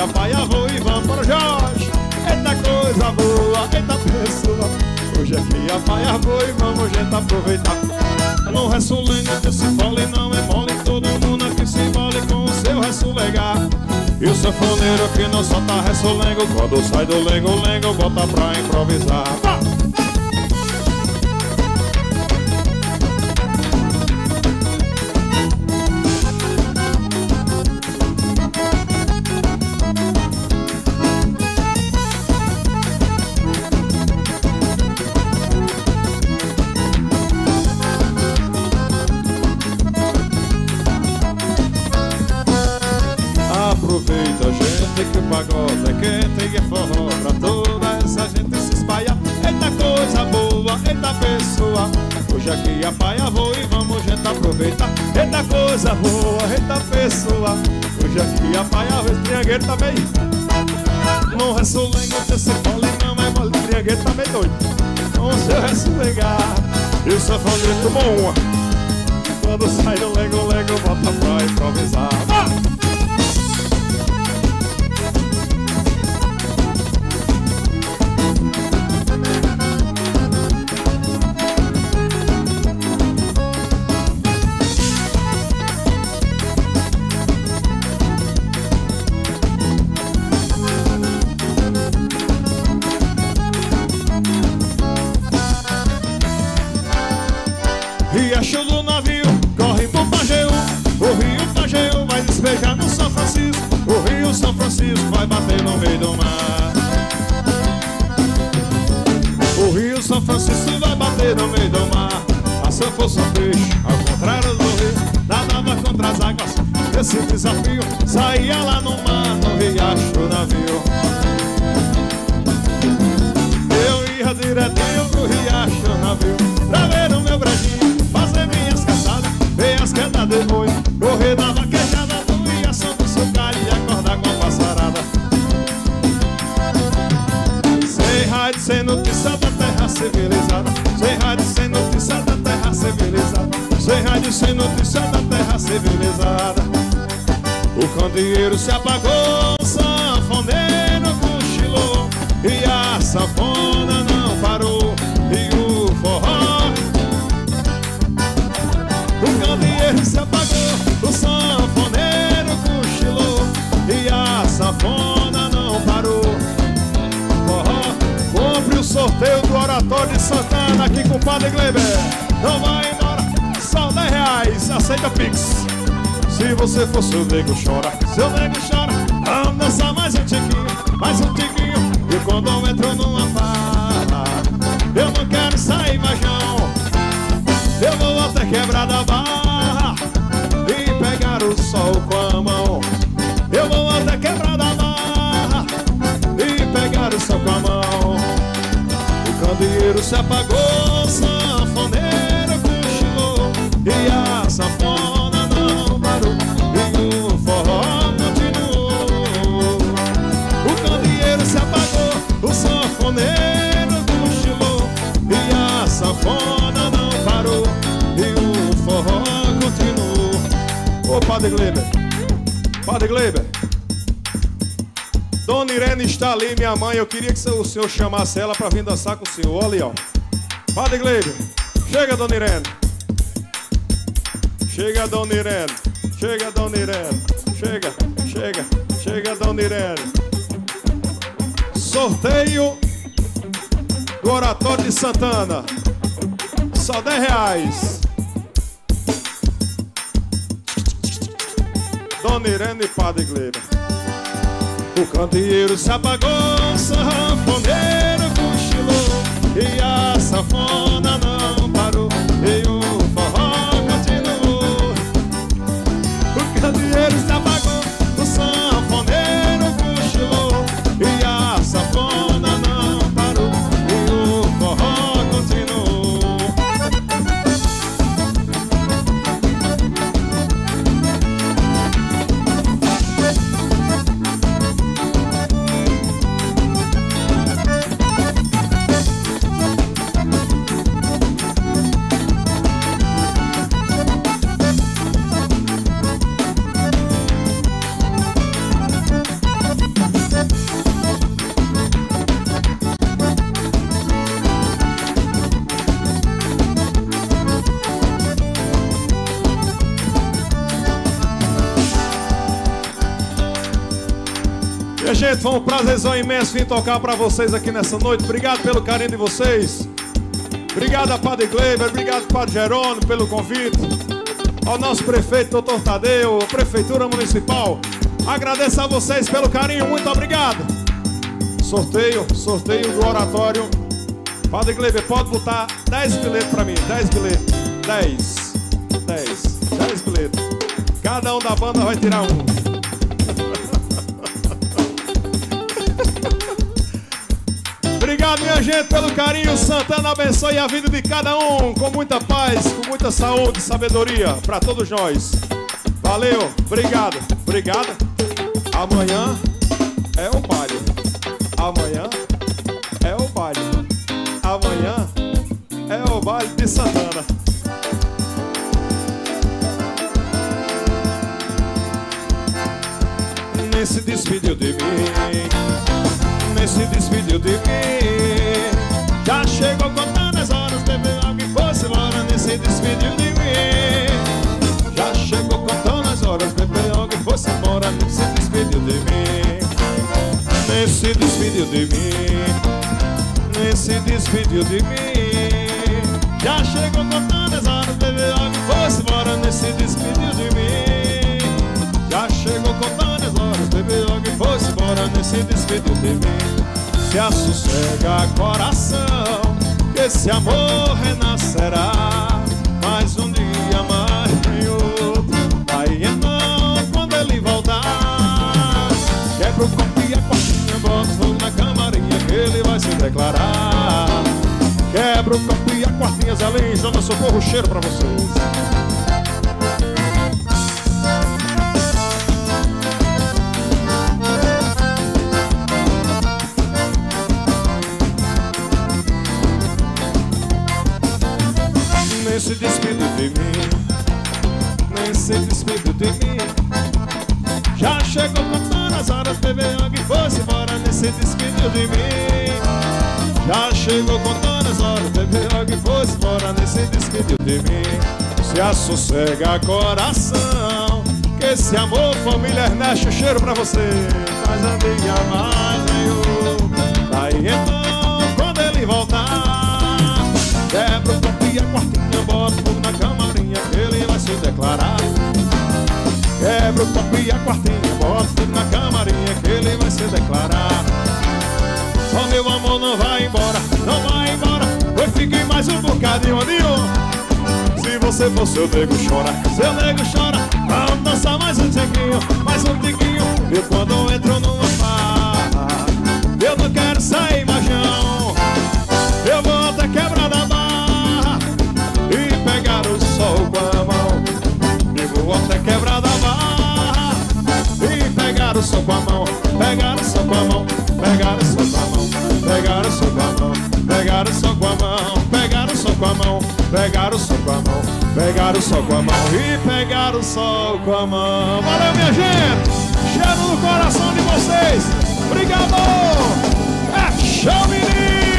[SPEAKER 18] papai, avô e vamos para o Jorge. Eita coisa boa, eita pessoa. Hoje é fria, pai, avô e vamos gente aproveitar. No ressulenga é que se fole não é mole, todo mundo é aqui se mole com o seu ressulegar. E o sanfoneiro que não solta ressulengo, quando sai do lengo-lengo, bota pra improvisar. Eu queria que o senhor chamasse ela para vir dançar com o senhor. Olha ali, ó. Padre Gleber, chega, Dona Irene. Chega, Dona Irene. Chega, Dona Irene. Chega, chega, chega, Dona Irene. Sorteio do Oratório de Santana. Só 10 reais. Dona Irene e Padre Gleber. O candeeiro se apagou, sanfoneiro cochilou E a sanfona não gente, foi um prazerzão imenso vir tocar pra vocês aqui nessa noite. Obrigado pelo carinho de vocês. Obrigado a Padre Gleber, obrigado Padre Jerônimo pelo convite. Ao nosso prefeito, doutor Tadeu, Prefeitura Municipal. Agradeço a vocês pelo carinho, muito obrigado. Sorteio, sorteio do oratório. Padre Gleber, pode botar 10 bilhetes pra mim, 10 bilhetes. 10, 10, 10 bilhetes. Cada um da banda vai tirar um. Obrigado, minha gente, pelo carinho. Santana abençoe a vida de cada um com muita paz, com muita saúde sabedoria para todos nós. Valeu, obrigado, obrigado. Amanhã é o baile. Amanhã é o baile. Amanhã é o baile de Santana. Nem se despediu de mim nem se despediu de mim. Já chegou contando as horas, bebeu algo e fosse embora Nem se despediu de mim. Já chegou contando as horas, bebeu algo e fosse embora Nem se despediu de mim. Nem se despediu de mim. Nem se despediu de mim. Já chegou contando as horas, bebeu algo e fosse embora Nem se despediu de mim. Já chegou contando se despediu de mim Se assossega coração Que esse amor renascerá. Mais um dia, mais nem outro Aí então, quando ele voltar. Quebra o copo e a portinha Bota fogo na camarinha Que ele vai se declarar. Quebra o copo e a quartinha Zé Lins, Dona Socorro, cheiro pra vocês chegou contando as horas, bebeu que fosse embora, nem despediu de mim. Se assossega coração, que esse amor família Ernesto, cheiro pra você. Mas a diga mais nenhum. Daí então, quando ele voltar, quebra o copo e a quartinha, bota fogo na camarinha, que ele vai se declarar. Quebra o copo e a quartinha, bota fogo na camarinha, que ele vai se declarar. Ó meu amor, não vai embora, não vai embora, eu fiquei mais um bocadinho, adiô. Se você for seu nego chora, seu nego chora. Vamos dançar mais um tiquinho, mais um tiquinho. Eu quando entro numa farra Eu não quero sair mais não. Eu vou até quebrar da barra E pegar o sol com a mão. E vou até quebrar da barra E pegar o sol com a mão Pegar o sol com a mão Pegar o sol com a mão pegaram só com a mão, pegaram só com a mão, pegaram só com a mão, pegaram só com a mão, pegaram só com a mão e pegaram só com a mão. Valeu, minha gente! Cheiro no coração de vocês! Obrigado! É show, menino!